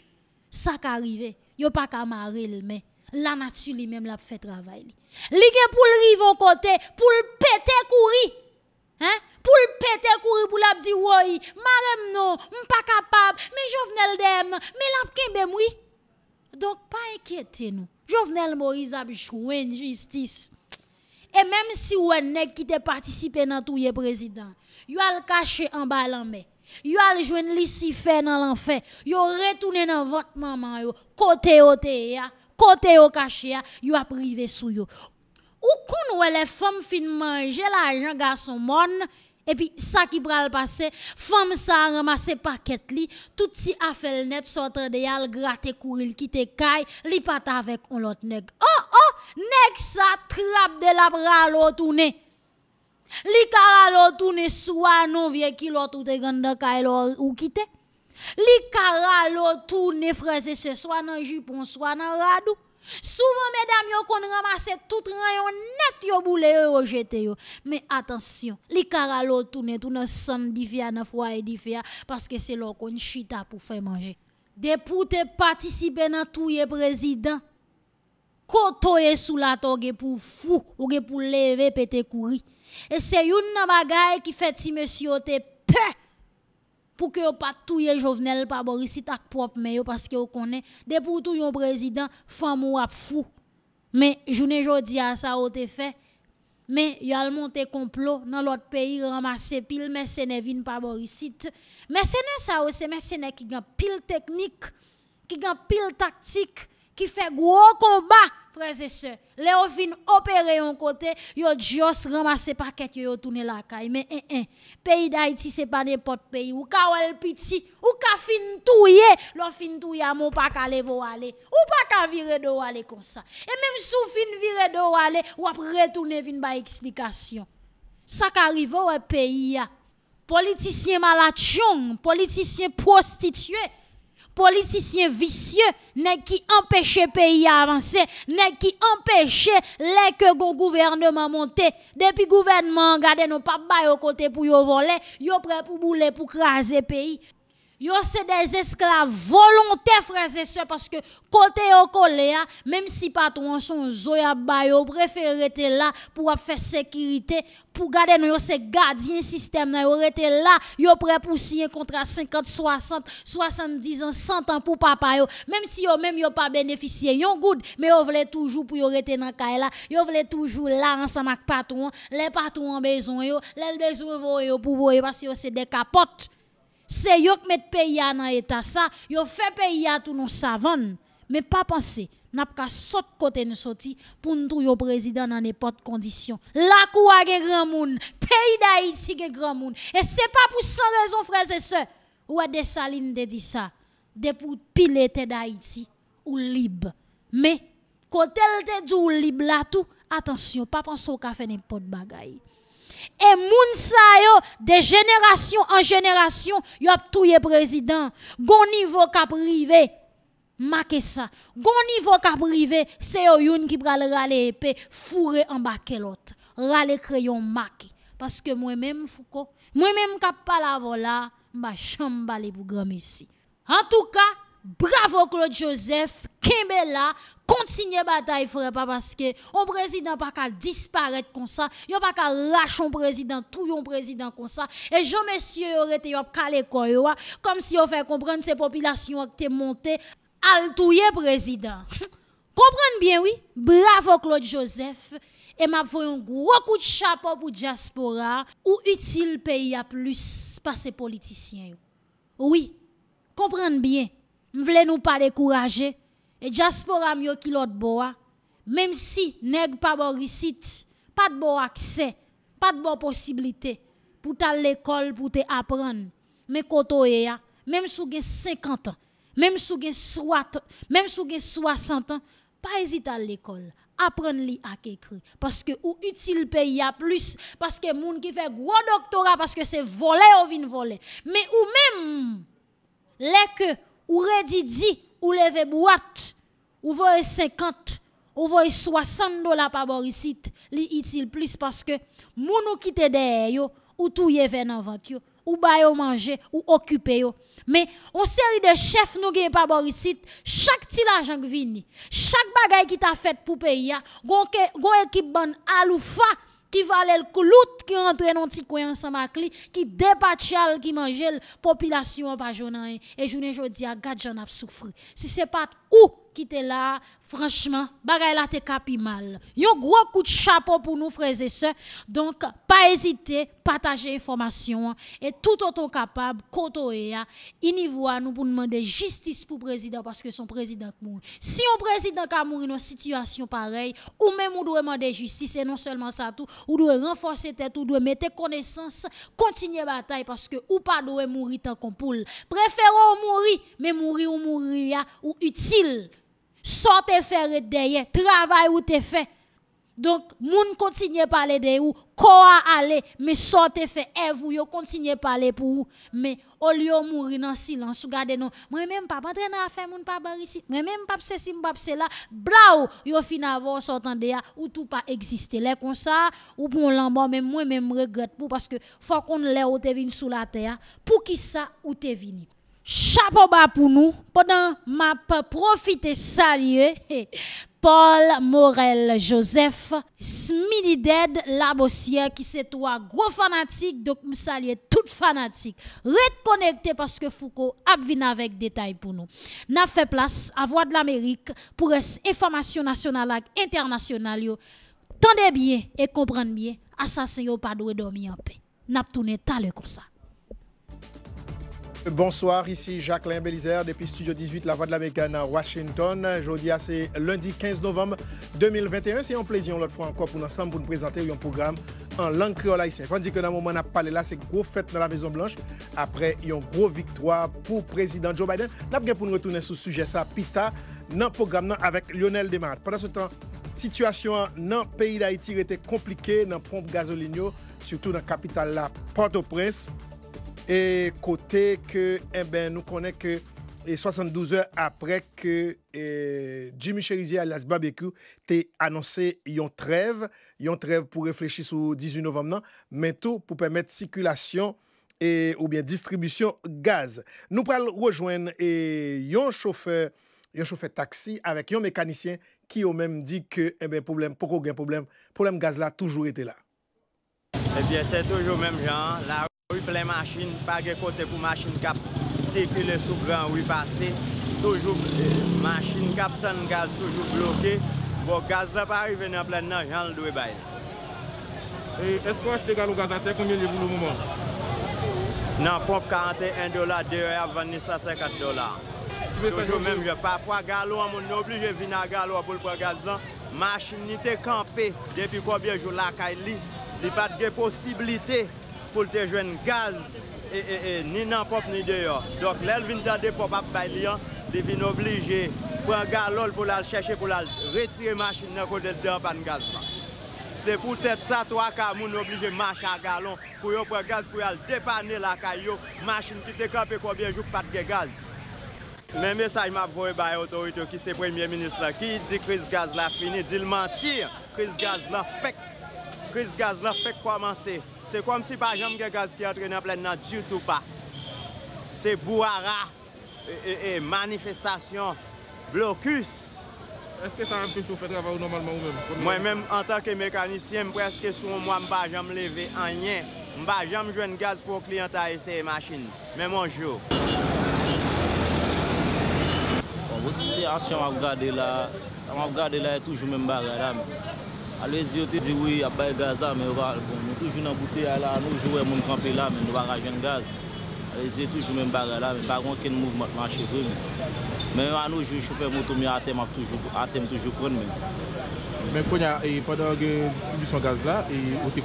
ça qu'arrivé, yo pas qu'à marrer mais la nature lui-même l'a fait travail. Li gen pour rive au côté, pour le péter courir. Hein? Pour le péter courir pour la dire oui, marem non, m'm pas capable, mais Jovenel dem, mais la kembe oui. Donc pas inquiétez nous. Jovenel Moïse a joué justice. Et même si vous nèg qui te dans tout le président, yo al caché en bas l'enmer. Yo al joindre Lucifer dans l'enfer. Yo retourné dans votre maman yo, côté te ya, côté yo caché ya, a privé sou yo. Ou kon les femmes fin manger l'argent garçon mon et puis ça qui pral passer, femme ça ramasse paquet li, tout si affaire net sortir de yal gratter courir qui te caille, li pas avec on l'autre nèg. Oh oh, nèg ça trappe de la bralo tourner. Li karalo tourner soit non vieux qui l'autre te gande caille ou quitter. Li karalo tourner frère c'est soit dans jupon soit dans radou. Souvent, mesdames, yo kon ramasse tout rayon net yo boule yo jeté yo. Mais attention, li karalo tourne tout dans san difia dans foyer difia parce que c'est là qu'on chita pour faire manger. De pour te participer dans tout ye président. Koto ye sous la toge pour fou ou pour lever pété courir. Et c'est une bagay qui fait si monsieur te peur pour que pas touye Jovenel pas Boris tak propre mais parce que connaît des pour tout yon président femme ou a fou. Mais journée jodi a ça ou te fait mais y a monté complot dans l'autre pays ramasser pile mercenaires vinn pas Borisite mercenaires ça c'est mercenaires qui gagne pile technique qui gagne pile tactique qui fait gros combat frères et sœurs. Les fin opérer un côté, yo jos ramasser paquet yo tourner la caille. Mais eh eh, pays d'Haïti c'est pas n'importe pays. Ou ka wel piti, ou ka fin touye, lo fin touye mon pas ka levo aller. Ou pas ka virer do aller comme ça. Et même sous fin virer do aller, ou après retourner vin ba explication. Ça qu'arrive au pays Politicien malachon, politicien prostitué politiciens vicieux, qui empêchent le pays à avancer, qui empêchent les que le gouvernement monte. Depuis gouvernement, regardez, nous pas au côté pour yo voler, yo prêt pour bouler, pour craser pays. Yo c'est des esclaves volontaires frères et sœurs parce que côté yo collé même si patron son zoya ba yo préféré être là pour faire sécurité pour garder nous c'est gardien système là yo été là yo prêt pour signer contrat 50 60 70 ans 100 ans pour papa yo. Même si yo même yo pas bénéficier yon good mais yo voulait toujours pour yo rester dans caille là. Yo voulait toujours là ensemble avec patron. Les patrons besoin yo. Les besoin pour voir parce que c'est des capotes c'est eux qui mettent pays dans l'état ça, yo fait pays à tout nos. Mais pas penser, n'a pas sauter côté nous sorti pour nous trouver président dans n'importe condition. La cour a grand monde, pays d'Haïti a grand monde. Et c'est pas pour sans raison frères et sœurs. Ou des salines de dit ça, de pour piloter d'Haïti ou libre. Mais côté te dit ou libre là tout, attention, pas penser au café n'importe bagaille. Et moun sa yo, de génération en génération, yo ap touye président. Gon niveau ka privé. Marquez ça. Gon niveau ka privé, c'est yo youn qui pral rale épée, fourré en bas l'autre. Rale crayon marqué. Parce que moi-même, Foucault, moi-même kap pas la vola, m'a pour grand messi. En tout cas, Bravo Claude Joseph, Kimbella, continuez bataille frère pas parce que un président pas qu'à disparaître comme ça, a pas qu'à lâcher un président, tout un président comme ça. Et Jean monsieur aurait été calé comme si on fait comprendre ces populations qui étaient montées al président. Comprenez bien oui, bravo Claude Joseph. Et m'a fait un gros coup de chapeau pour diaspora. Ou utile pays à plus? Pas ces politiciens. Oui, comprenez bien m'vle nous pas décourager et diaspora mieux qui l'autre bois même si nèg pas bon pas de bon accès pas de bonne possibilité pour à l'école pour te apprendre mais koto ya. Même sous 50 ans même sous 60 même sous 60 ans pas hésiter à l'école apprendre li à écrire parce que ou utile pays a plus parce que moun qui fait gros doctorat parce que c'est voler ou vin voler mais ou même les que ou redidi, ou leve boîte, ou voye 50, ou voye 60 dollars par borisite, li utile plus parce que moun qui quitte derrière yo, ou tout yé ven en vente yo, ou ba yo manger, ou occuper yo. Mais on série de chefs nous gagne par borisite, chaque petit l'argent vini, chaque bagay qui t'a fait pour payer, gon équipe ban aloufa, qui valait le clout qui rentre dans petit coin ensemble qui dépatchal qui mange population pas journée. Et journée jodi a gade j'en a souffrir si c'est pas où qui était là, franchement, bagay la te capi mal. Yon gros coup de chapeau pour nous, frères et sœurs. Donc, pas hésiter, partager information et tout autant capable, côté il voit nous pour demander justice pour président parce que son président mourit. Si un président a mouru dans une situation pareille, ou même on doit demander justice et non seulement ça tout, ou doit renforcer tête, ou doit mettre connaissance, continuer bataille parce que ou pas doit mourir tant qu'on poule. Préférons mourir, mais mourir ou mourir ou utile sortez faire derrière, travail ou te fait. Donc, moun continue à parler de vous, quoi aller, mais sortez fait, et vous, continue à parler pour vous. Mais, au lieu de mourir dans le silence, regardez nous, moi-même, pas entrer dans l'affaire, moun pas ici, moi-même, pas ceci, pas là, blau, yo fin avant sortant de ou tout pas exister. Là, comme ça, ou pour l'embon, même moi-même, regrette pour, parce que, faut qu'on l'ait ou te vini sous la terre, pour qui ça, ou te vini chapeau bas pour nous. Pendant m'a profiter saluer Paul Morel Joseph Smidi Dead la bossière qui c'est toi gros fanatique donc me saluer toute fanatique. Connecté parce que Foucault a avec détail pour nous. N'a fait place à Voix de l'Amérique pour information nationale et internationale tendez bien et comprenez bien assassin pas doit dormir en paix. N'a tourné tal comme ça Bonsoir, ici Jacqueline Belizer depuis Studio 18 La Voix de l'Américaine à Washington. Aujourd'hui, c'est lundi 15 novembre 2021. C'est un plaisir l'autre fois encore pour nous ensemble pour nous présenter un programme en langue créole haïtienne. Tandis que dans le moment où on a parlé là, c'est gros fête dans la Maison Blanche. Après, une grosse victoire pour le président Joe Biden. Nous avons pour nous retourner sur ce sujet, ça, Pita, dans le programme avec Lionel Desmarais. Pendant ce temps, la situation dans le pays d'Haïti était compliquée dans le pompe gasoline, surtout dans la capitale, Port-au-Prince. E kote ke, e ben nou konen ke, e 72 heures apre ke e, Jimmy Cherizier alias Barbecue te anonse yon trev, yon trev pou reflechi sou 18 novem nan, men tou pou pemet sikulasyon e, ou bien distribusyon gaz. Nou pral rejoen e, yon chofer, yon chofer taksi avek yon mekanisyen ki yo menm di ke, e ben problem, poko gen problem, problem gaz la toujou ete la. E bien se toujou menm jan, la Ou ple machin, pa ge kote pou machin kap sekile sou gran ou pase, toujou euh, machin kap tan gaz toujou bloke, bo gaz la pa rive nan plen nan jan l do e bay. E esko achete galou gaz ate, konbyen li voulou mouman? Nan pop 41 dola, dewe avan ni sa 50 dola. Toujou menm je, pafwa galou an moun n'oblige vina galou apol pou gaz lan, machin ni te kampe, depi konbyen jou lakay li, li pat ge posibilite. pou te jwen gaz e, e, e, ni nan pop ni deyo. Dok lèl vin tan de pop ap bay liyan, li vin oblije pran galol pou lal chèche pou lal retire machin nan kote deyo pan gazman. Se pou tèt sa to ak a moun oblije machin a galon pou yo pran gaz pou yal depane lakay yo machin ki te kape konbyen jouk pat ge gaz. Men mesaj map vowe bay otorite ki se premye ministra ki di kriz gaz la fini, di l mantir kriz gaz la fek. kriz gaz la fek manse. Se kom si pa jom gen gaz ki atre nan plen nan, djoutou pa. Se bouara, e, e, e manifestasyon, blokus. Eske sa anpil sou fè travay ou normalman ou mèm? Mwen mèm an tanke mekanisyen, preske sou mwen mba jom leve anyen. Mba jom jwen gaz pou klient a eseye machin. Mèm anjou. Bon, wè sityasyon ap gade la, ap gade la e toujou mèm bagay la mèm. Ale di yo te di wè ap bay gaz la men yo va alpon. Nou toujou nan boute ya la, nou jouè moun kampe la men nou va rajen gaz. Ale di yo toujou men bagay la men bagon ken mouvment man chevre men. Men an nou jou choufer moutou mi atem ap toujou kon men. Men konya, e padan gen distribusyon gaz la, e nou te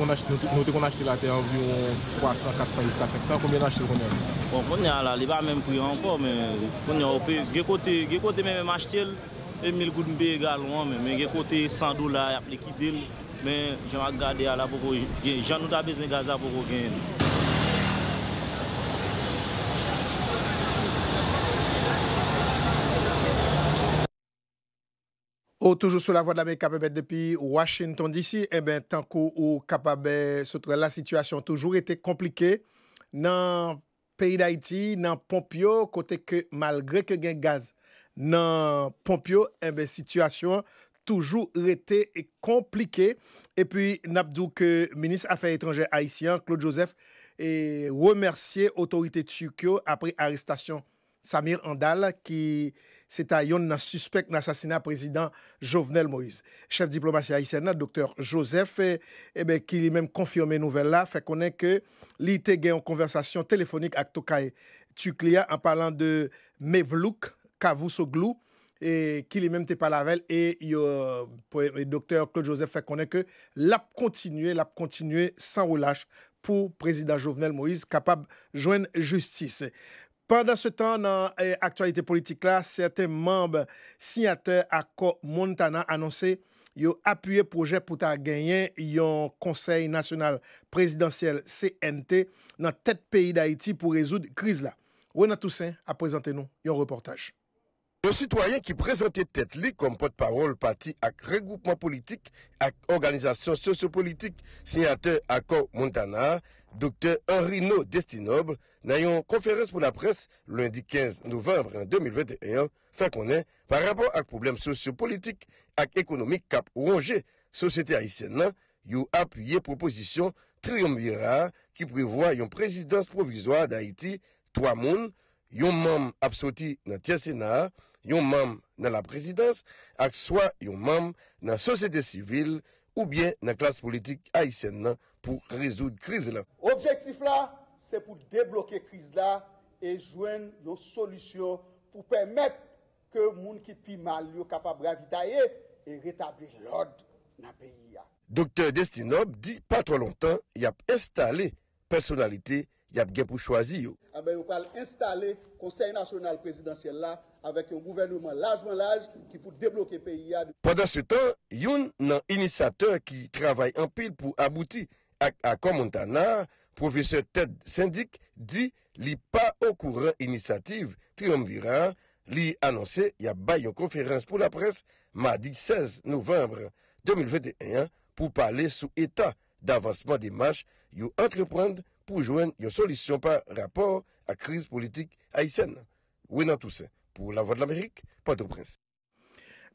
kon achete la te anvyon 300, 400, jusqu'a 500, konbyen achete konya? Bon konya la, li ba men pou yon anko, men konya ope, ge kote men men achete el. Emil Goudmbe egalman men, men gen kote 100 dola ap likidil, men jen wak gade ala poko gen, jan nou da bezen gaza poko gen. Ou oh, toujou sou la voie de la mè kapabè depi Washington DC, e eh ben tankou ou kapabè sotre eh, la situasyon toujou ete komplike nan peyi d'Haïti, nan Pompio, kote ke malgre ke gen gaz. nan Pompio, ebe eh situasyon toujou rete e komplike. E pi napdou ke Ministre Affaires étrangères haïtien Claude Joseph e remersye otorite Tukyo apre arrestasyon Samir Andal ki se ta yon nan suspect nan sasina prezident Jovenel Moïse. Chef diplomasy haïsien nan Dr. Joseph ebe eh ki li menm konfirme nouvel la fe konen ke li te gen yon konversasyon telefonik ak Tokay Tuklia an palan de Mevlouk Kavousoglou, e, ki li menm te palavel, e euh, yo, doktor Claude Joseph fè konen ke lap kontinue, lap kontinue san roulache pou prezident Jovenel Moïse kapab jwen justice. Pendan se tan nan e, aktualite politik la, certain membe signateur akor Montana anonsè yo apuyè projè pou ta genyen yon konsey nasyonal prezidentiyel CNT nan tet peyi d'Haïti pou rezoud kriz la. Wena Toussaint a prezante nou yon reportaj. Yon sitwayen ki prezante tet li kom pot parol pati ak regoupman politik ak organizasyon sosyo-politik sinyate akor Montana, Dr. Henrino Destinoble, nan yon konferens pou la pres lundi 15 novembre 2021, fè konen par rapport ak problem sosyo-politik ak ekonomik kap ronge sosyete Haitien nan, yon apuyye proposisyon triyomvira ki privwa yon prezidans provizwa d'Haiti, 3 moun, yon mam ap soti nan Tia Senar, yon mam nan la prezidans ak swa yon mam nan sosyete sivil ou bien nan klas politik Haitien nan pou rezoud kriz la. Objektif la, se pou debloke kriz la e jwen yon solusyon pou pemet ke moun ki pi mal yo kapab ravitaye e retabli lod nan peyi ya. Dokter Destinob di pa tro lontan yap installe personalite yap gen pou chwazi yo. Abe yo pal installe konsey nasyonal presidansyel la avèk yon gouvernement lajman laj ki pou debloke peyi ya. Pendan se tan, yon nan inisiateur ki travay anpil pou abouti ak akomontana, profeseur Ted Sendik di li pa okouran inisiativ triomviran li anonsè ya bay yon konferans pou la pres madi 16 novembre 2021 pou pale sou etat d'avansman de mach yon entreprendre pou jwen yon solisyon par rapport ak kriz politik Haitienne. Wenan Toussaint. Pour la Voix de l'Amérique, Port-au-Prince.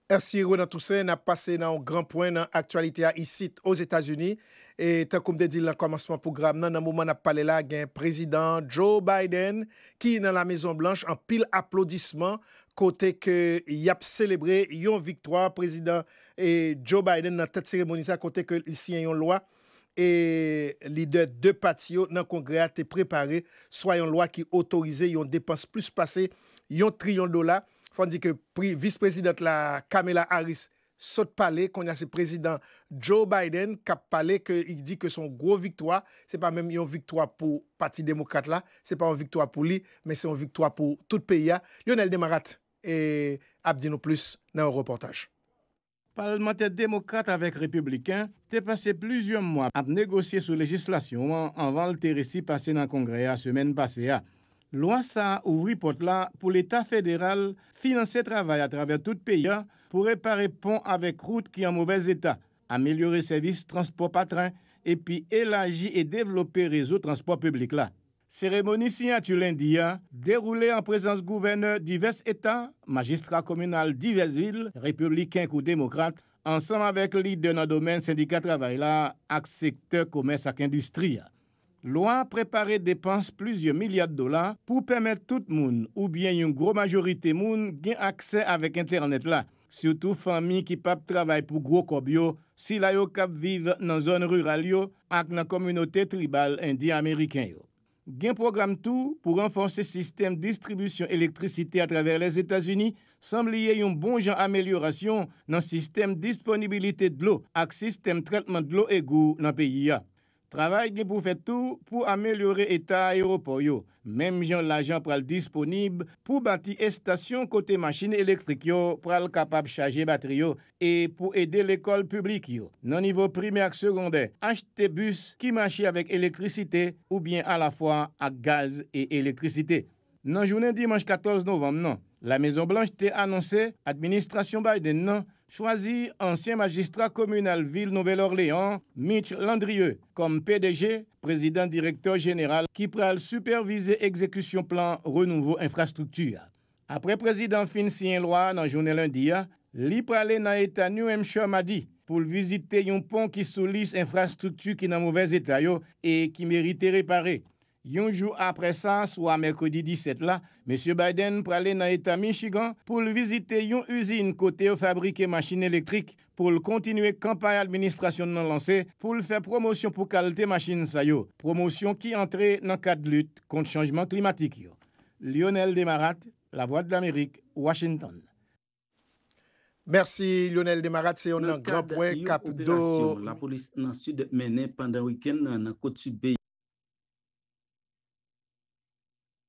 Ersi Ronan Toussaint. Na pase nan gran poen nan aktualite a isit os Etats-Unis e tan koum de di lan komanseman program nan nan mouman na pale la gen prezident Joe Biden ki nan la Maison Blanche an pil aplodisman kote ke yap celebre yon viktwa prezident e Joe Biden nan tet seremonisa kote ke lisyen yon lwa e lider de pati yo nan kongre a te prepare swa yon lwa ki otorize yon depans plus pase yon yon trilyon dola. Fondi ke vice-prezident la Kamala Harris sot pale, kon yase prezident Joe Biden kap pale ke y di ke son gro viktwa, se pa menm yon viktwa pou pati demokrate la, se pa yon viktwa pou li, men se yon viktwa pou tout peyi ya. Lionel Demarat e Abdi Nou Plus nan yon reportaj. Parlementer demokrate avek republikan te pase plizyon mwa ap negosye sou legislasyon anvan l teresi pase nan kongreya semen pase ya. Passée Loi sa ouvri pot la pou l'Etat federal finanse travay a traver tout peya pou repare pon avek route ki an mouvez etat, amelyore servis transport patran, epi elaji e devlope rezo transport publik la. Seremoni signatu lendi ya, deroule an prezans gouverneur divers etat, magistra komunal divers vil, republiken kou demokrate, ansan avek lide nan domen syndika travay la ak sektor komens ak industriya. Loi lwa prepare depans plizye milyat dola pou pemet tout moun ou bien yon gro majorite moun gen akse avèk internet la. Soutou fami ki pap travay pou gro kob yo, si la yo kap vive nan zon rural yo ak nan kominote tribal indi-ameriken yo. Gen program tou pou renfonse sistem distribusyon elektrisite a traver les Etats-Unis, sanbliye yon bon jan ameliorasyon nan sistem disponibilite dlo ak sistem tratman dlo ego nan peyi ya. Travay gen pou fet tou pou amelyore eta aeropor yo. Mem jan l'ajan pral disponib pou bati estasyon kote masjine elektrik yo pral kapab chaje batri yo e pou ede l'ekol publik yo. Nan nivou primi ak sekondè, achete bus ki machi avèk elektrisite ou bien a la fwa ak gaz e elektrisite. Nan jounen dimanche 14 novem nan, la Maison Blanche te anonsè administrasyon Biden nan choisi ancien magistrat communal ville Nouvelle-Orléans, Mitch Landrieux, comme PDG, président directeur général, qui pral superviser exécution plan renouveau infrastructure. Après président fin signé loi dans journée lundi, li pralé dans état New Hampshire madi pour visiter un pont qui soulise infrastructure qui dans mauvais état et qui mérite réparer. Un jour après ça, soit mercredi 17 là, M. Biden aller dans l'État Michigan pour visiter une usine côté fabriquer machines électriques pour continuer campagne administration non lancée pour faire promotion pour qualité machine ça Promotion qui entre dans le cadre de lutte contre le changement climatique. Lionel Demarat, La Voix de l'Amérique, Washington. Merci Lionel Demarat, c'est un grand point cap La police dans le sud menée pendant le week-end dans la côte sud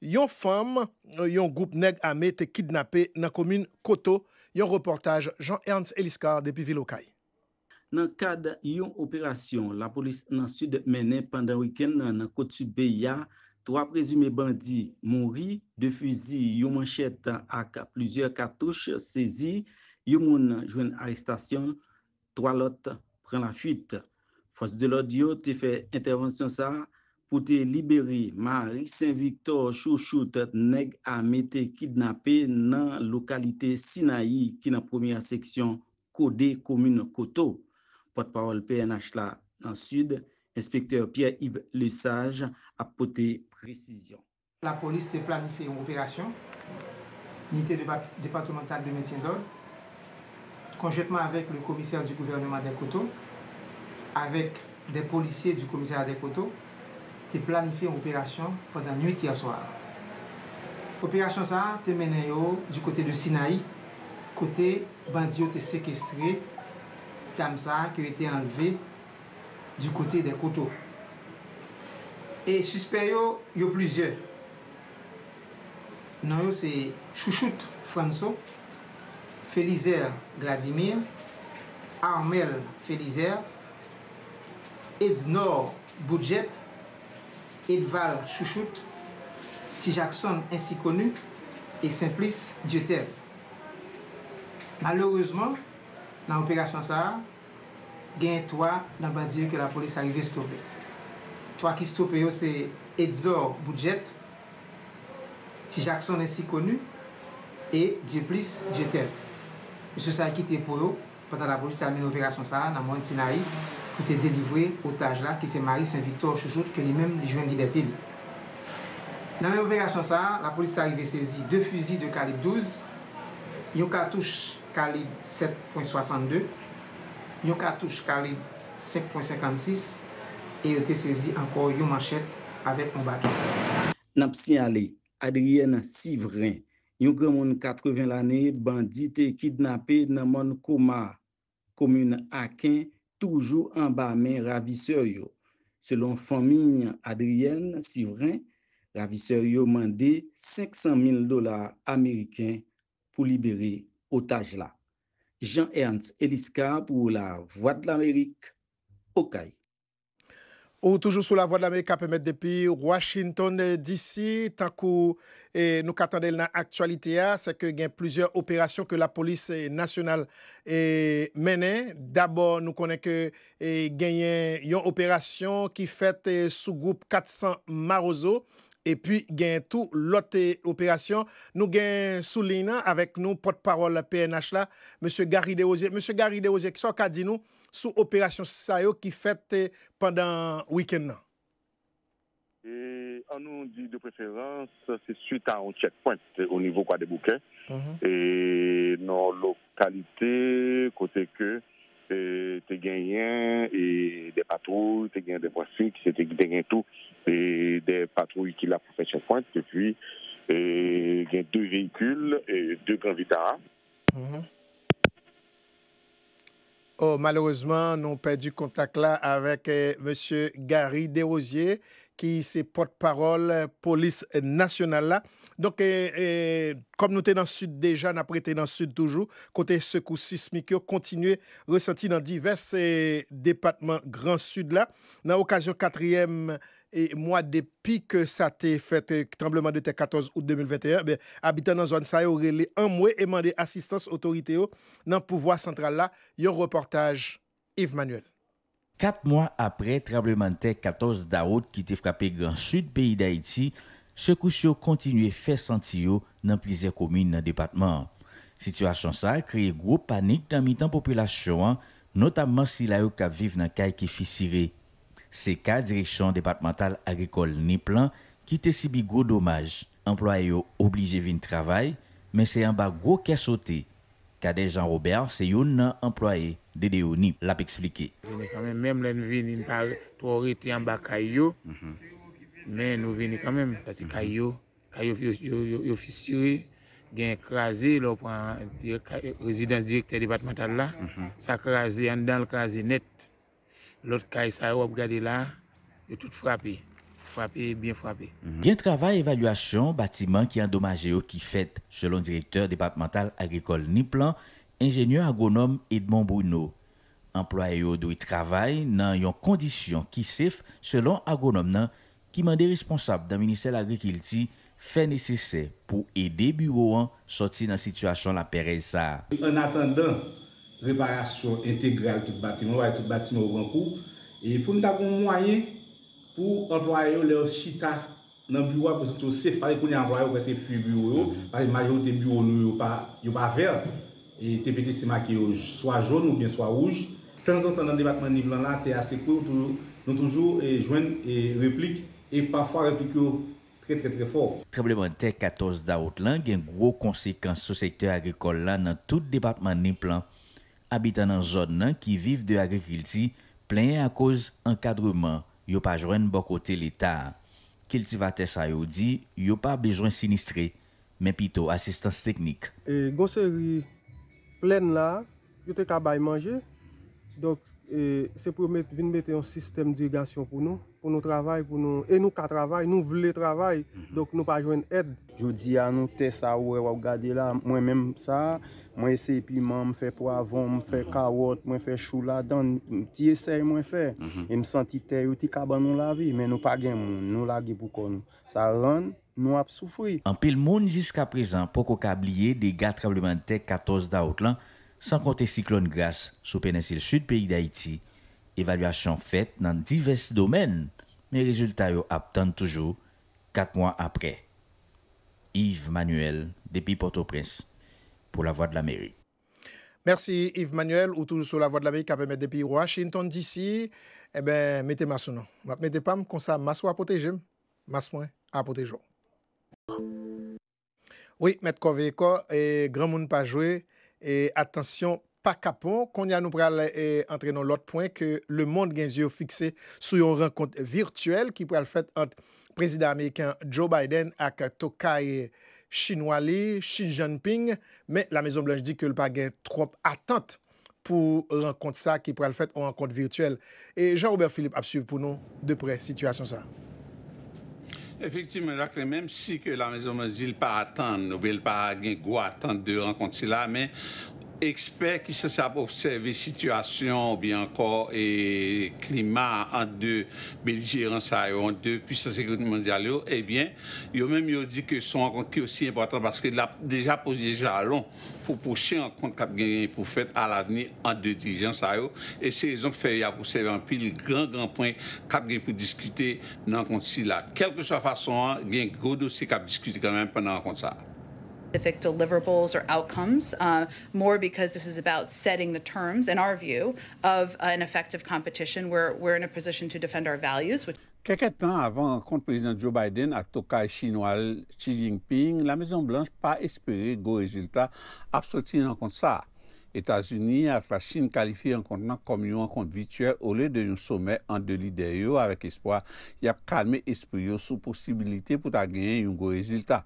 yon fam, yon goup neg ame te kidnapè nan komine Koto, yon reportaj Jean-Ernst Eliskar depi Vilokay. Nan kad yon operasyon, la polis nan sud menè pandan wiken nan, nan Kotu Beya, 3 prezume bandi mouri, 2 fuzi, yon manchet ak plizye katouche sezi, yon moun jwen aristasyon, 3 lot pren la fuit. Fos de l'audio te fe intervensyon sa, pou te liberi Marie Saint-Victor chouchout neg a mette kidnapé nan lokalite Sinayi ki nan premier seksyon kode komune koto. Potpawal PNH la nan sud, inspektor Pierre-Yves Lesage apote presisyon. La polis te planife yon operasyon, unité départementale de métier d'or, conjointement avec le commissaire du gouvernement de Koto, avec des policiers du commissaire de Koto, te planifiye yon operasyon pandan 8 yon soar. Operasyon sa te yo du kote de Sinaï, kote bandi yo te sekestre, tam sa ki yo te enleve du kote de koto. E susper yo yo plizye. nan yo se Chouchout François, Felizer Gladimir, Armel Felizer, Ednor Boudjet, Edval Chouchout, T. Jackson ainsi connu, et Simplice Dietev. Malheureusement, nan operasyon sa, gen toa nan bandye ke la polis arive stoppe. Toa ki stoppe yo se Ednor Boudjet, T. Jackson ainsi connu, et Dieplice Dietev. Monsye sa akite pou yo, patan la polis termine operasyon sa, nan moun sinari, pou te delivre otaj la, ki se Marie Saint-Victor Chouchout, ke li men li jwen liberté li. Nan men operasyon sa, la polis arive sezi 2 fuzi de kalib 12, yon katouche kalib 7.62, yon katouche kalib 5.56, e yote sezi ankor yon manchet avek yon baton. Nap sinyale, Adrienne Sivrin, yon kremoun 80 lane, bandite kidnapé nan moun koma, komoun Akin, toujou an ba men raviseur yo. Selon fami Adrienne Sivrin, raviseur yo mande 500 000 dolar Ameriken pou libere otaj la. Jean-Ernst Eliska pou la Voix de l'Amérique, Okay. Ou toujou sou la voie de l'Amerika pèmèd depi Washington eh, DC, tankou e, eh, nou katandel nan aktualite ya, se ke gen plizye operasyon ke la polis nasyonal e, menen. Dabor nou konen ke e, genyen yon operasyon ki fèt sou group 400 Marozo. epi gen tou lote operasyon. Nou gen Soulina avèk nou potparol PNH la, M. Gary Deoze. M. Gary Deoze, kso ka di nou sou operasyon sayo ki fète pandan wikend nan? Et on nous dit de préférence, c'est suite à un checkpoint au niveau quoi des bouquets. Mm -hmm. Et nos localités, côté que euh, t'es gagnant et des patrouilles, t'es gagnant des voici, t'es gagnant tout e de patrou ki la pou fè checkpoint, te puis genyen 2 vehikul, 2 gran vitara. Oh, malouzman, nou pè du kontak la avèk M. Gary Deozier, ki se pot parol polis nasyonal la. Donk, kom nou te nan sud deja, nan prete nan sud toujou, kote sekou sismik yo, kontinue resenti nan divers depatman gran sud la. Nan okasyon katriyem E mwa depi ke sa te fète trembleman de te 14 out 2021, be, abitan nan zon sa yo rele an mwe eman de asistans otorite yo nan pouvoi sentral la, yon reportaj Yves Manuel. Kat mwa apre tremblemente 14 daout ki te frape gran sud peyi d'Haïti, se kous yo kontinue fè senti yo nan plize komine nan depatman. Sityasyon sa kreye gro panik nan mitan populasyon an, notabman si la yo kap vive nan kay ki fisire. Se ka direksyon departemental agrikol ni plan ki te sibi gwo domaj, employe yo oblije vin travay, men se yon ba gwo kesote. Kade Jean-Robert se yon nan employe dede yo ni lap eksplike. Mèm lè nou vini pa to orite yon ba kayo, men nou vini kanmèm, pasi kayo, kayo yo fisyure, gen krasi, lò pran rezidans direkter departemental la, mhm. sa krasi, an dan l krasi net. Lot kay sa yo ap gade la, yo tout frape. Frape, bien frape. Mm -hmm. Bien travail évaluation bâtiment qui endommagé yo qui fait selon directeur départemental agricole ni plan, ingénieur agronome Edmond Bruno. Employé yo doit travail nan yon condition qui safe selon agronome nan qui mande responsable dans ministère de l'agriculture fait nécessaire pour aider bureau en sortir dans situation la pérez ça. En attendant reparasyon integral tout batiman, wè tout batiman ou bankou, e pou nou tagon mwayen pou anpwayo lè ou chita nan biwa pou sotou sef, pari pou employe yo wè se fi biwo yo, pari majote biwo nou yo pa, pa ver, e te pete se make yo swa joun ou bien swa ouj, tan zan tan nan debatman ni blan la, te ase kou, nou toujou e, jwen e, replik, e pafwa replik yo euh, Trè trè trè fòr. Treblemente 14 daout lan gen gro konsekans sou sektor agrikol lan nan tout debatman ni plan abitan nan zon nan ki viv de agrikilti plenye a koz ankadreman yo pa jwen bokote l'Etat. Kiltivate sa yo di, yo pa bejwen sinistre, men pito asistans teknik. E gonseri plen la, yo te kabay manje, dok e, se pou met, vin mette yon sistem dirigasyon pou nou, pou nou travay, pou nou, e nou ka travay, nou vle travay, dok nou pa jwen ed. Jodi an nou te sa wè e waw gade la, mwen menm sa, mwen ese piman, mwen fe poavon, mwen fe kawot, mwen fe chou la dan, ti esey mwen fe, mm -hmm. e msanti te yo ti kaban nou la vi, men nou pa gen moun, nou la ge pou kon nou. Sa ran, nou ap soufri. An pil moun jiska prezan, pou ko kabliye de gat trablemente 14 daout lan, san konte siklon gras sou penesil sud peyi d'Haïti. Evaluasyon fèt nan divers domèn mais résultat yo attendent toujours quatre mois après. Yves Manuel, depuis Port-au-Prince, pour la Voix de l'Amérique. Merci Yves Manuel, ou toujours sur la Voix de l'Amérique, à permettre depuis Washington d'ici. Eh bien, mettez-moi son nom. Mettez pas, comme ça, ma soie à protéger, ma soin à protéger. Oui, Maître Koveko, et grand monde pas joué. Et attention, pa kapon, kon ya nou pral eh, entre nan lot point ke le monde gen zyo fikse sou yon renkont virtuel ki pral fet ant prezident Ameriken Joe Biden ak Tokai Chinwale, Xi Jinping, men la Maison Blanche di ke l pa gen trop atente pou renkont sa ki pral fet an renkont virtuel. E Jean-Robert Philippe ap suiv pou nou depre situasyon sa. Effectivement, Jacques, même si que la maison dit pas attendre, nous ne pas gagner goût attendre de rencontrer là, mais Ekspert ki se sa pou observe situasyon ou bi ankor e klima an de beligeran sa yo, an de pwisans ekonomi mondial yo, ebyen, yo menm yo di ke son an kont ki osi important paske la deja pose jalon pou pouche an kont kap genyen pou fet al aveni an de dirijan sa yo, e se yon fè ya pou seve an pi li gran gran point kap genyen pou diskute nan kont si la. Kelke so fason an, genyen gro dosi kap diskute kanmen penan an kont sa. Specific deliverables or outcomes, uh, more because this is about setting the terms, in our view, of an effective competition where we're in a position to defend our values. Quelques temps avant le président Joe Biden à Tokai chinois Xi Jinping, la Maison-Blanche pas espéré gros résultat à sortir ça. Etats-Unis ak la Chine kalifiye an kontinant kom yon an kont vitue ou le de yon somè an de lider yo avèk espoi yap kalme espri yo sou posibilite pou ta genyen yon go rezultat.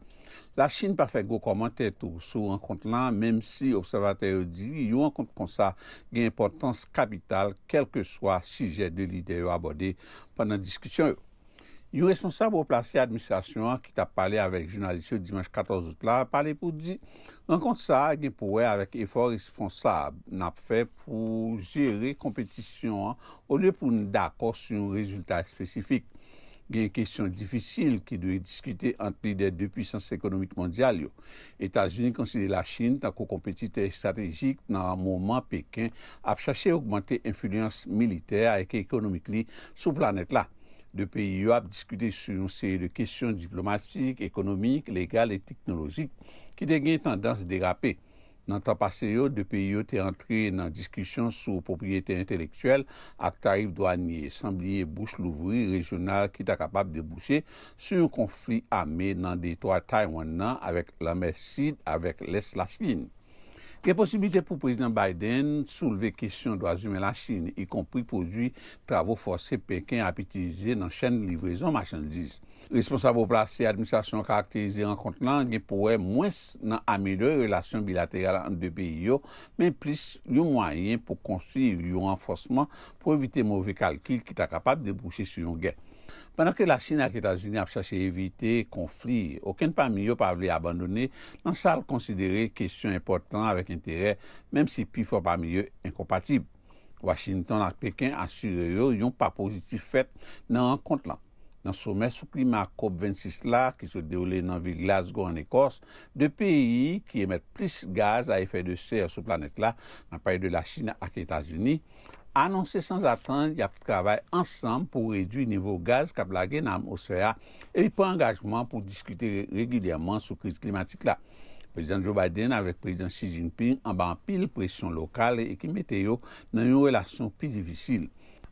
La Chine pa fè go komante tou sou an kont lan mèm si observatè yo di yon an kont kon sa gen importans kapital kelke swa sijè de lider yo abode panan diskisyon yo. Yon responsable ou plase administrasyon ki ta pale avèk jounalisyon dimanche 14 out la, pale pou di, an kont sa gen pou wè avèk efor responsable nap fè pou jere kompetisyon ou lè pou nou d'akos sou yon rezultat spesifik. Gen kèsyon difisil ki dwe diskute ant li de pwisans ekonomik mondial yo. Etats-Unis konside la Chine tako kompetite strategik nan mouman Pekin ap chache augmente influence militer ek ekonomik li sou planet la. de peyi yo ap diskute sou yon seri de kesyon diplomatik, ekonomik, legal et teknologik ki de gen tendans derape. Nan tan pase yo, de peyi yo te antre nan diskusyon sou propriyete intelektuel ak tarif douanye, sanbliye bouche louvri rejonal ki ta kapab debouche sou yon konflik ame nan detwa Taiwan nan avek la Mercid avek les la Chine. Ke posibilite pou prezident Biden souleve kesyon do azume la Chine, y kompri prodwi travou force Pekin apitize nan chen livrezon machandise. Responsable ou plase administrasyon karakterize an kont lan gen pouwe mwens nan amelior relasyon bilateral an de peyi yo, men plis yon mwayen pou konsuy yon renfosman pou evite mouve kalkil ki ta kapab debouche sou yon gen. Pendan ke la Chine ak Etats-Unis ap chache evite konflik, oken pa mi yo pa vle abandone, non, nan sa al konsidere kesyon important avek intere, menm si pi fwa pa mi yo inkompatib. Washington ak Pekin asyre yo yon pa pozitif fet nan an kont lan. Nan soumè sou klima COP26 la ki se deoule nan vil Glasgow an Ekos, de peyi ki emet plis gaz a efè de ser sou planet la nan paye de la Chine ak Etats-Unis, anonsè sans atan yap travay ansam pou redwi nivou gaz kap lage nan atmosfera e li pou angajman pou diskute regulyaman sou kriz klimatik la. Prezident Joe Biden avèk prezident Xi Jinping an ban pil presyon lokal e ki mete yo nan yon relasyon pi divisil.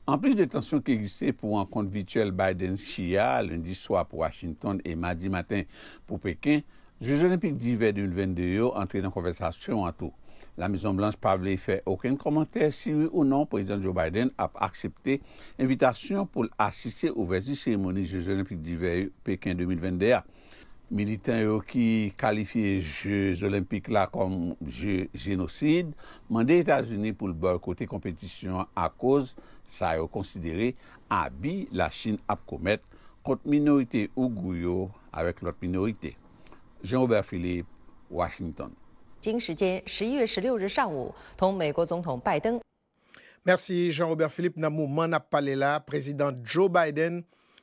An plis de tensyon ki egise pou an kont vituel Biden-Chia lundi swa pou Washington e madi matin pou Pekin, Jeux Olympique d'hiver 2022 yo antre nan konversasyon an tou. La Maison Blanche pa vle fè okèn komantè si wè ou non prezident Joe Biden ap akseptè invitasyon pou l'assistè ouverti sèremoni Jeux Olympiques d'hiver Pekin 2021. Militant yo ki kalifiye Jeux Olympiques la kom Jeux Génocide mandè Etats-Unis pou l'boykote kompetisyon a koz sa yo konsidere abi la Chine ap komet kont minorite ou gouyo avèk lot minorite. Jean-Robert Philippe, Washington. 北京时间十一月十六日上午，同美国总统拜登。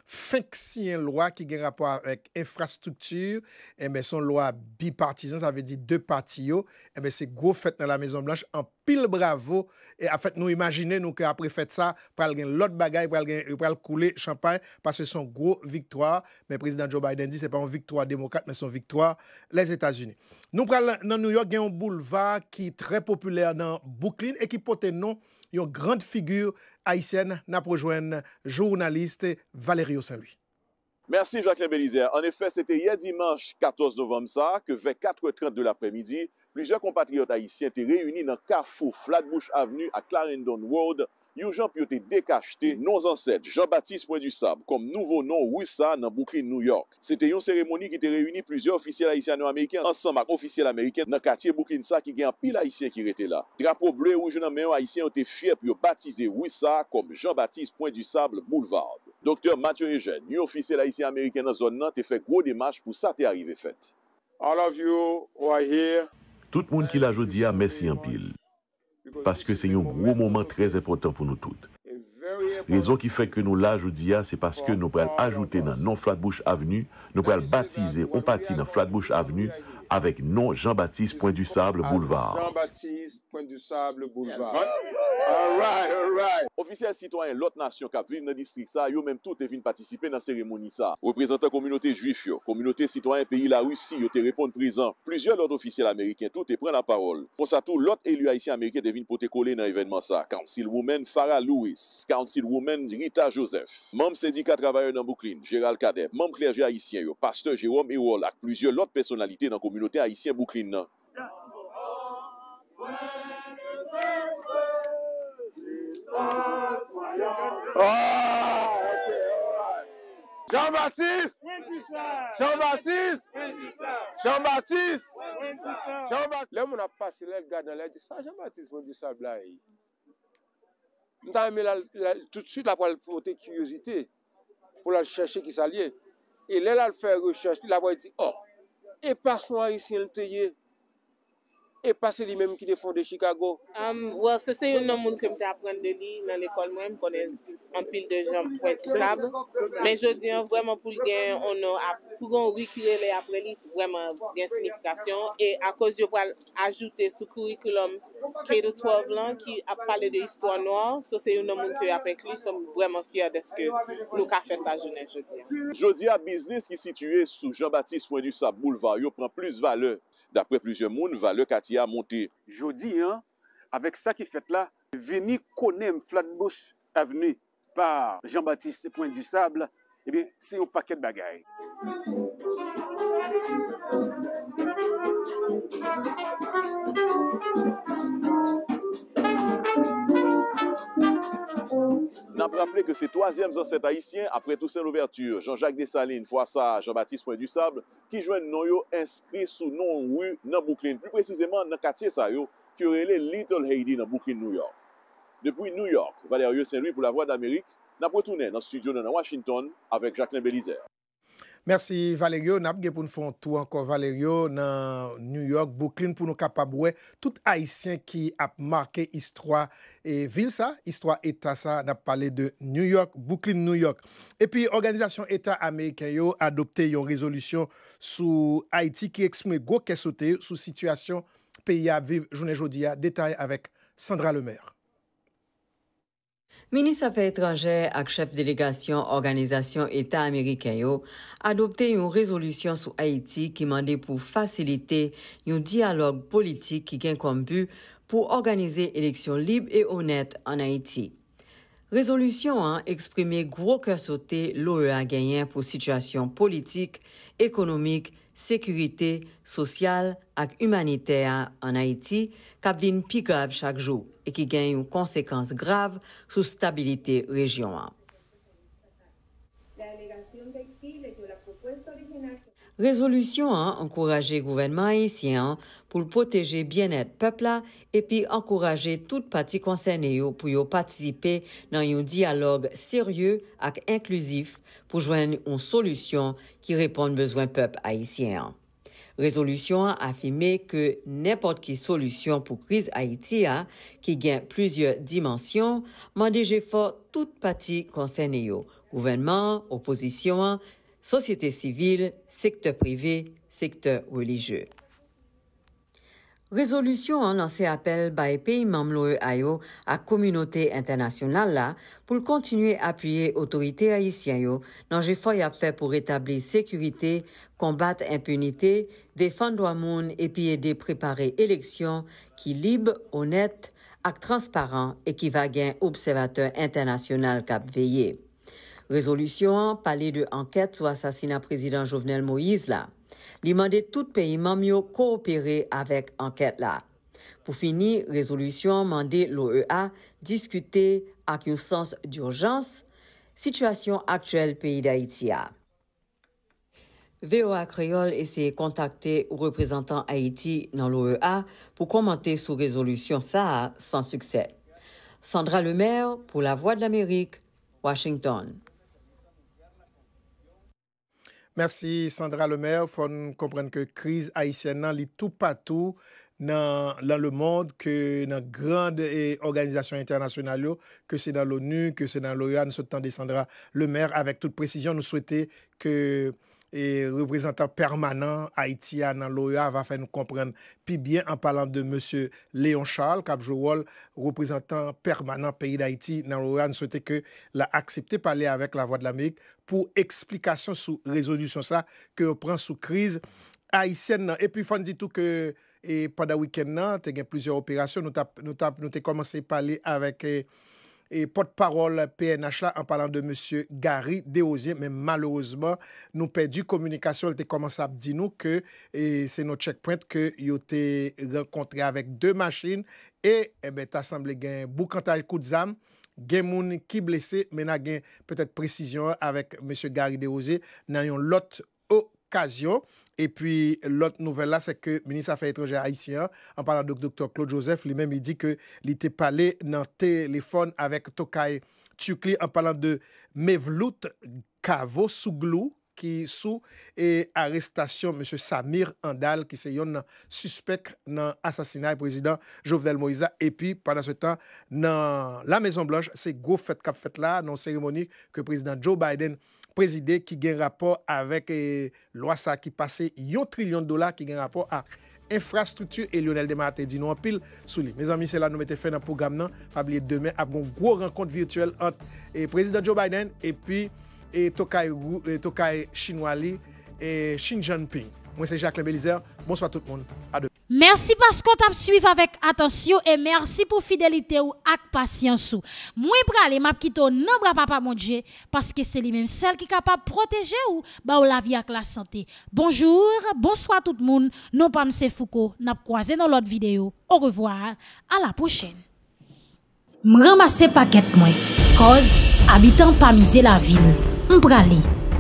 fek si yon lwa ki gen rapor avèk infrastruktur, eh ebe son lwa bipartisan, sa ve di de pati yo, eh ebe se gwo fèt nan la Maison Blanche, an pil bravo, e a fèt nou imagine nou ke apre fèt sa, pral gen lot bagay, pral, gen, pral koule champagne, pasè son gwo viktoir, men prezident Joe Biden di, se pa yon viktoir demokrate, men son viktoir les Etats-Unis. Nou pral nan New York gen yon bouleva ki tre populèr nan Brooklyn, e ki pote non yon grand figure haïtienne n'a rejoint journaliste Valerio Saint-Louis. Merci Jacques-Claire Bélizer. En effet, c'était hier dimanche 14 novembre ça, que vers 4h30 de l'après-midi, plusieurs compatriotes haïtiens étaient réunis dans Carrefour, Flatbush Avenue à Clarendon Road Yon jan pi yo te dekachete non zanset Jean-Baptiste Point du Sable kom nouvo non Wissa nan Brooklyn, New York. Se te yon seremoni ki te reuni plizye ofisyel Haitiano-Ameriken ansan mak ofisyel Ameriken nan katye Brooklyn sa ki gen pil Haitien ki rete la. Drapo ble ou jenan men yo Haitien yo te fye pi yo batize Wissa kom Jean-Baptiste Point du Sable Boulevard. Dr. Mathieu Eugène, yon ofisyel Haitien-Ameriken nan zon nan te fe gro demache pou sa te arrive fet. All of you who are here. Tout moun ki la jodi a mersi an pil. Paske se yon gro mouman trez important pou nou tout. Rezon ki fek ke nou la joudiya ah, se paske nou pral ajoute nan non Flatbush Avenue, nou pral batize ou pati nan Flatbush Avenue avec non Jean-Baptiste Point du Sable Boulevard. Jean-Baptiste Point du Sable Boulevard. All right, all right. Officiel citoyen lot nation kap vive nan distrik sa, yo menm tout te vin patisipe nan seremoni sa. Reprezentant kominote juif yo, kominote citoyen peyi la Rusi yo te repon prezant. Plizye lot ofisiel Ameriken tout te pren la parol. Ponsa tou lot elu Haitien Ameriken te vin pote kole nan evenman sa. Councilwoman Farah Lewis, Councilwoman Rita Joseph, Mem Sedika Travayor nan Brooklyn, Gérald Kadeb, Mem Clerge Haitien yo, Pasteur Jérôme Ewol Ewolak, plizye lot personalite nan kominote kominote Haitien Bouklin nan. Jean-Baptiste! Jean-Baptiste! Jean-Baptiste! Jean-Baptiste! Lè moun ap pase lè gade nan lè, di sa Jean-Baptiste moun di sa blan yi Mwen ta eme tout süt la pou al pote kyozite pou la chèche ki sa liye e lè lèl al fè rechèche la pou al di oh E pa sou a isi el teye, E pase li menm ki te fonde Chicago? Um, well, se se yon nan moun ke mte apren de li nan l'ekol mwen, m konen an pil de jan pwetisab. Men jodi an, vwèman pou gen, pou gen wikirele apre li, vwèman gen signifikasyon. E a koz yo pral ajoute sou kurikulum K-12 lan ki ap pale de histwa noa, se se yon nan moun ke apek kli, som vwèman fyer deske nou ka fè sa jounen jodi an. Jodi a biznis ki situye sou Jean-Baptiste Poindusab Boulevard, yo pran plus vale, dapre plizye moun, vale katye kati a monté. Jodi, avèk sa ki fèt la, veni konem Flatbush Avenue par Jean-Baptiste Point du Sable, eh se yon paket bagay. Nan N'a rappelé que ces troisièmes ancêtres haïtiens, après Toussaint Louverture, Jean-Jacques Dessalines, Foissard, Jean-Baptiste Point du Sable, qui joignent non yo inscrit sous non rue nan Brooklyn, plus précisément nan quartier sa yo, qui relè Little Haiti nan Brooklyn, New York. Depuis New York, Valerio Saint-Louis pour la Voix d'Amérique, n'a retourné dans le studio nan Washington avec Jacqueline Belizer. Mersi Valerio, nap gen pou nou fon tou anko Valerio nan New York, Brooklyn pou nou kapab wè. Tout Haitien ki ap marke histwa e vil sa, histwa eta sa, nap pale de New York, Brooklyn, New York. E pi, Organizasyon Eta Ameriken yo adopte yon rezolusyon sou Haiti ki eksprime gwo kesote sou situasyon peyi a viv jounen jodia. Detay avèk Sandra Lemaire. Minis Afè Etranger ak chef delegasyon Organizasyon Eta Ameriken yo adopte yon rezolusyon sou Haiti ki mande pou fasilite yon diyalog politik ki gen kombu pou organize eleksyon libe e honet an Haiti. Rezolusyon an eksprime gwo kersote sote a genyen pou situasyon politik, ekonomik, ekonomik, sekurite, sosyal ak humanitèa an Haiti kap vin pi grav chak jou e ki gen yon konsekans grav sou stabilite rejyon an. Rezolusyon an ankoraje gouvenman Haitien pou l poteje bien et pepla epi ankoraje tout pati konsene yo pou yo patisipe nan yon diyalog serye ak inklusif pou jwen yon solusyon ki repon bezwen pep Haitien. Rezolusyon an afime ke nepot ki solusyon pou kriz Haitia ki gen plizye dimensyon mandeje fo tout pati konsene yo, gouvenman, oposisyon an, sosyete sivil, sektor privé, sektor religieux. Rezolusyon an lanse apel bay peyi mamloe ayo a kominote internasyonal la pou l kontinue apye otorite ayisyen yo nan je foy ap fe pou retabli sekurite, kombat impunite, defan do amoun epi ede prepare eleksyon ki libe, honet ak transparant e ki va gen observateur internasyonal kap veye. Résolution parler de enquête sur l'assassinat président Jovenel Moïse là demandé tout pays membre coopérer avec enquête là. Pour finir, résolution mandé l'OEA discuter avec un sens d'urgence situation actuelle pays d'Haïti. VOA Créole essaie de contacter représentant Haïti dans l'OEA pour commenter sur résolution ça sans succès. Sandra Lemaire pour La Voix de l'Amérique, Washington. Mersi Sandra Lemaire, fon komprenn ke kriz Haitien nan li tou patou nan, nan le mond ke nan grande eh, organizasyon internasyonal yo, ke se nan l'ONU, ke se nan l'OEA, nou sou tan de Sandra Lemaire, avek tout presisyon nou souwete ke et représentant permanent Haïti nan l'OEA va fè nou kompren pi bien an palan de M. Léon Charles, Kapjouol, représentant permanent peyi d'Haïti nan l'OEA, nou souhaite ke la aksepte pale avèk la Voix de l'Amérique pou eksplikasyon sou rezolusyon sa ke ou pran sou kriz Haïtienne nan. Et puis fon ditou ke e, pandan wikend nan, te gen plusieurs opérasyon, nou, nou, nou te komanse pale avèk... E, eh, et porte-parole PNH là en parlant de monsieur Gary Deosier mais malheureusement nous perdu communication. Elle commencé à dire nous que c'est notre checkpoint que yo été rencontré avec deux machines. Et eh ben t'as semblé gain boucantage coup de zame. Gen moun ki blese men a gen peut-être précision avec monsieur Gary Deosier dans une autre occasion. Et puis, l'autre nouvelle là, c'est que le ministre des Affaires étrangères haïtien, en parlant de Dr. Claude Joseph, lui-même, il dit qu'il était parlé dans téléphone avec Tokay Tukli en parlant de Mevlout Kavo Souglou, ki sou e arrestasyon M. Samir Andal ki se yon nan suspek nan asasinaj prezident Jovenel Moïse et pi padan se tan nan la Maison Blanche se gwo fèt kap fèt la nan seremoni ke prezident Joe Biden prezide ki gen rapor avèk eh, lwa sa ki pase yon trilyon dola ki gen rapor a infrastruktur e Lionel Demar te di nou anpil sou li. Mez ami, se la nou mette fè nan program nan, pabliye demè ap gon gwo renkont virtuel ant eh, prezident Joe Biden epi eh, Tokay, eh, Tokay Chinwali et Xi Jinping. Moi c'est Jacques Belizer, bonsoir tout le monde, à demain. Merci parce qu'on t'a suivi avec attention et merci pour fidélité ou patience ou. Moi prale m'a quitto non bras papa mon Dieu parce que c'est lui même celle qui est capable de protéger ou ba ou la vie avec la santé. Bonjour, bonsoir tout le monde. Non pas M. Foucault, n'a croisé dans l'autre vidéo. Au revoir, à la prochaine. M'ramasser paquet moi. Cause habitant pas miser la ville. M'prale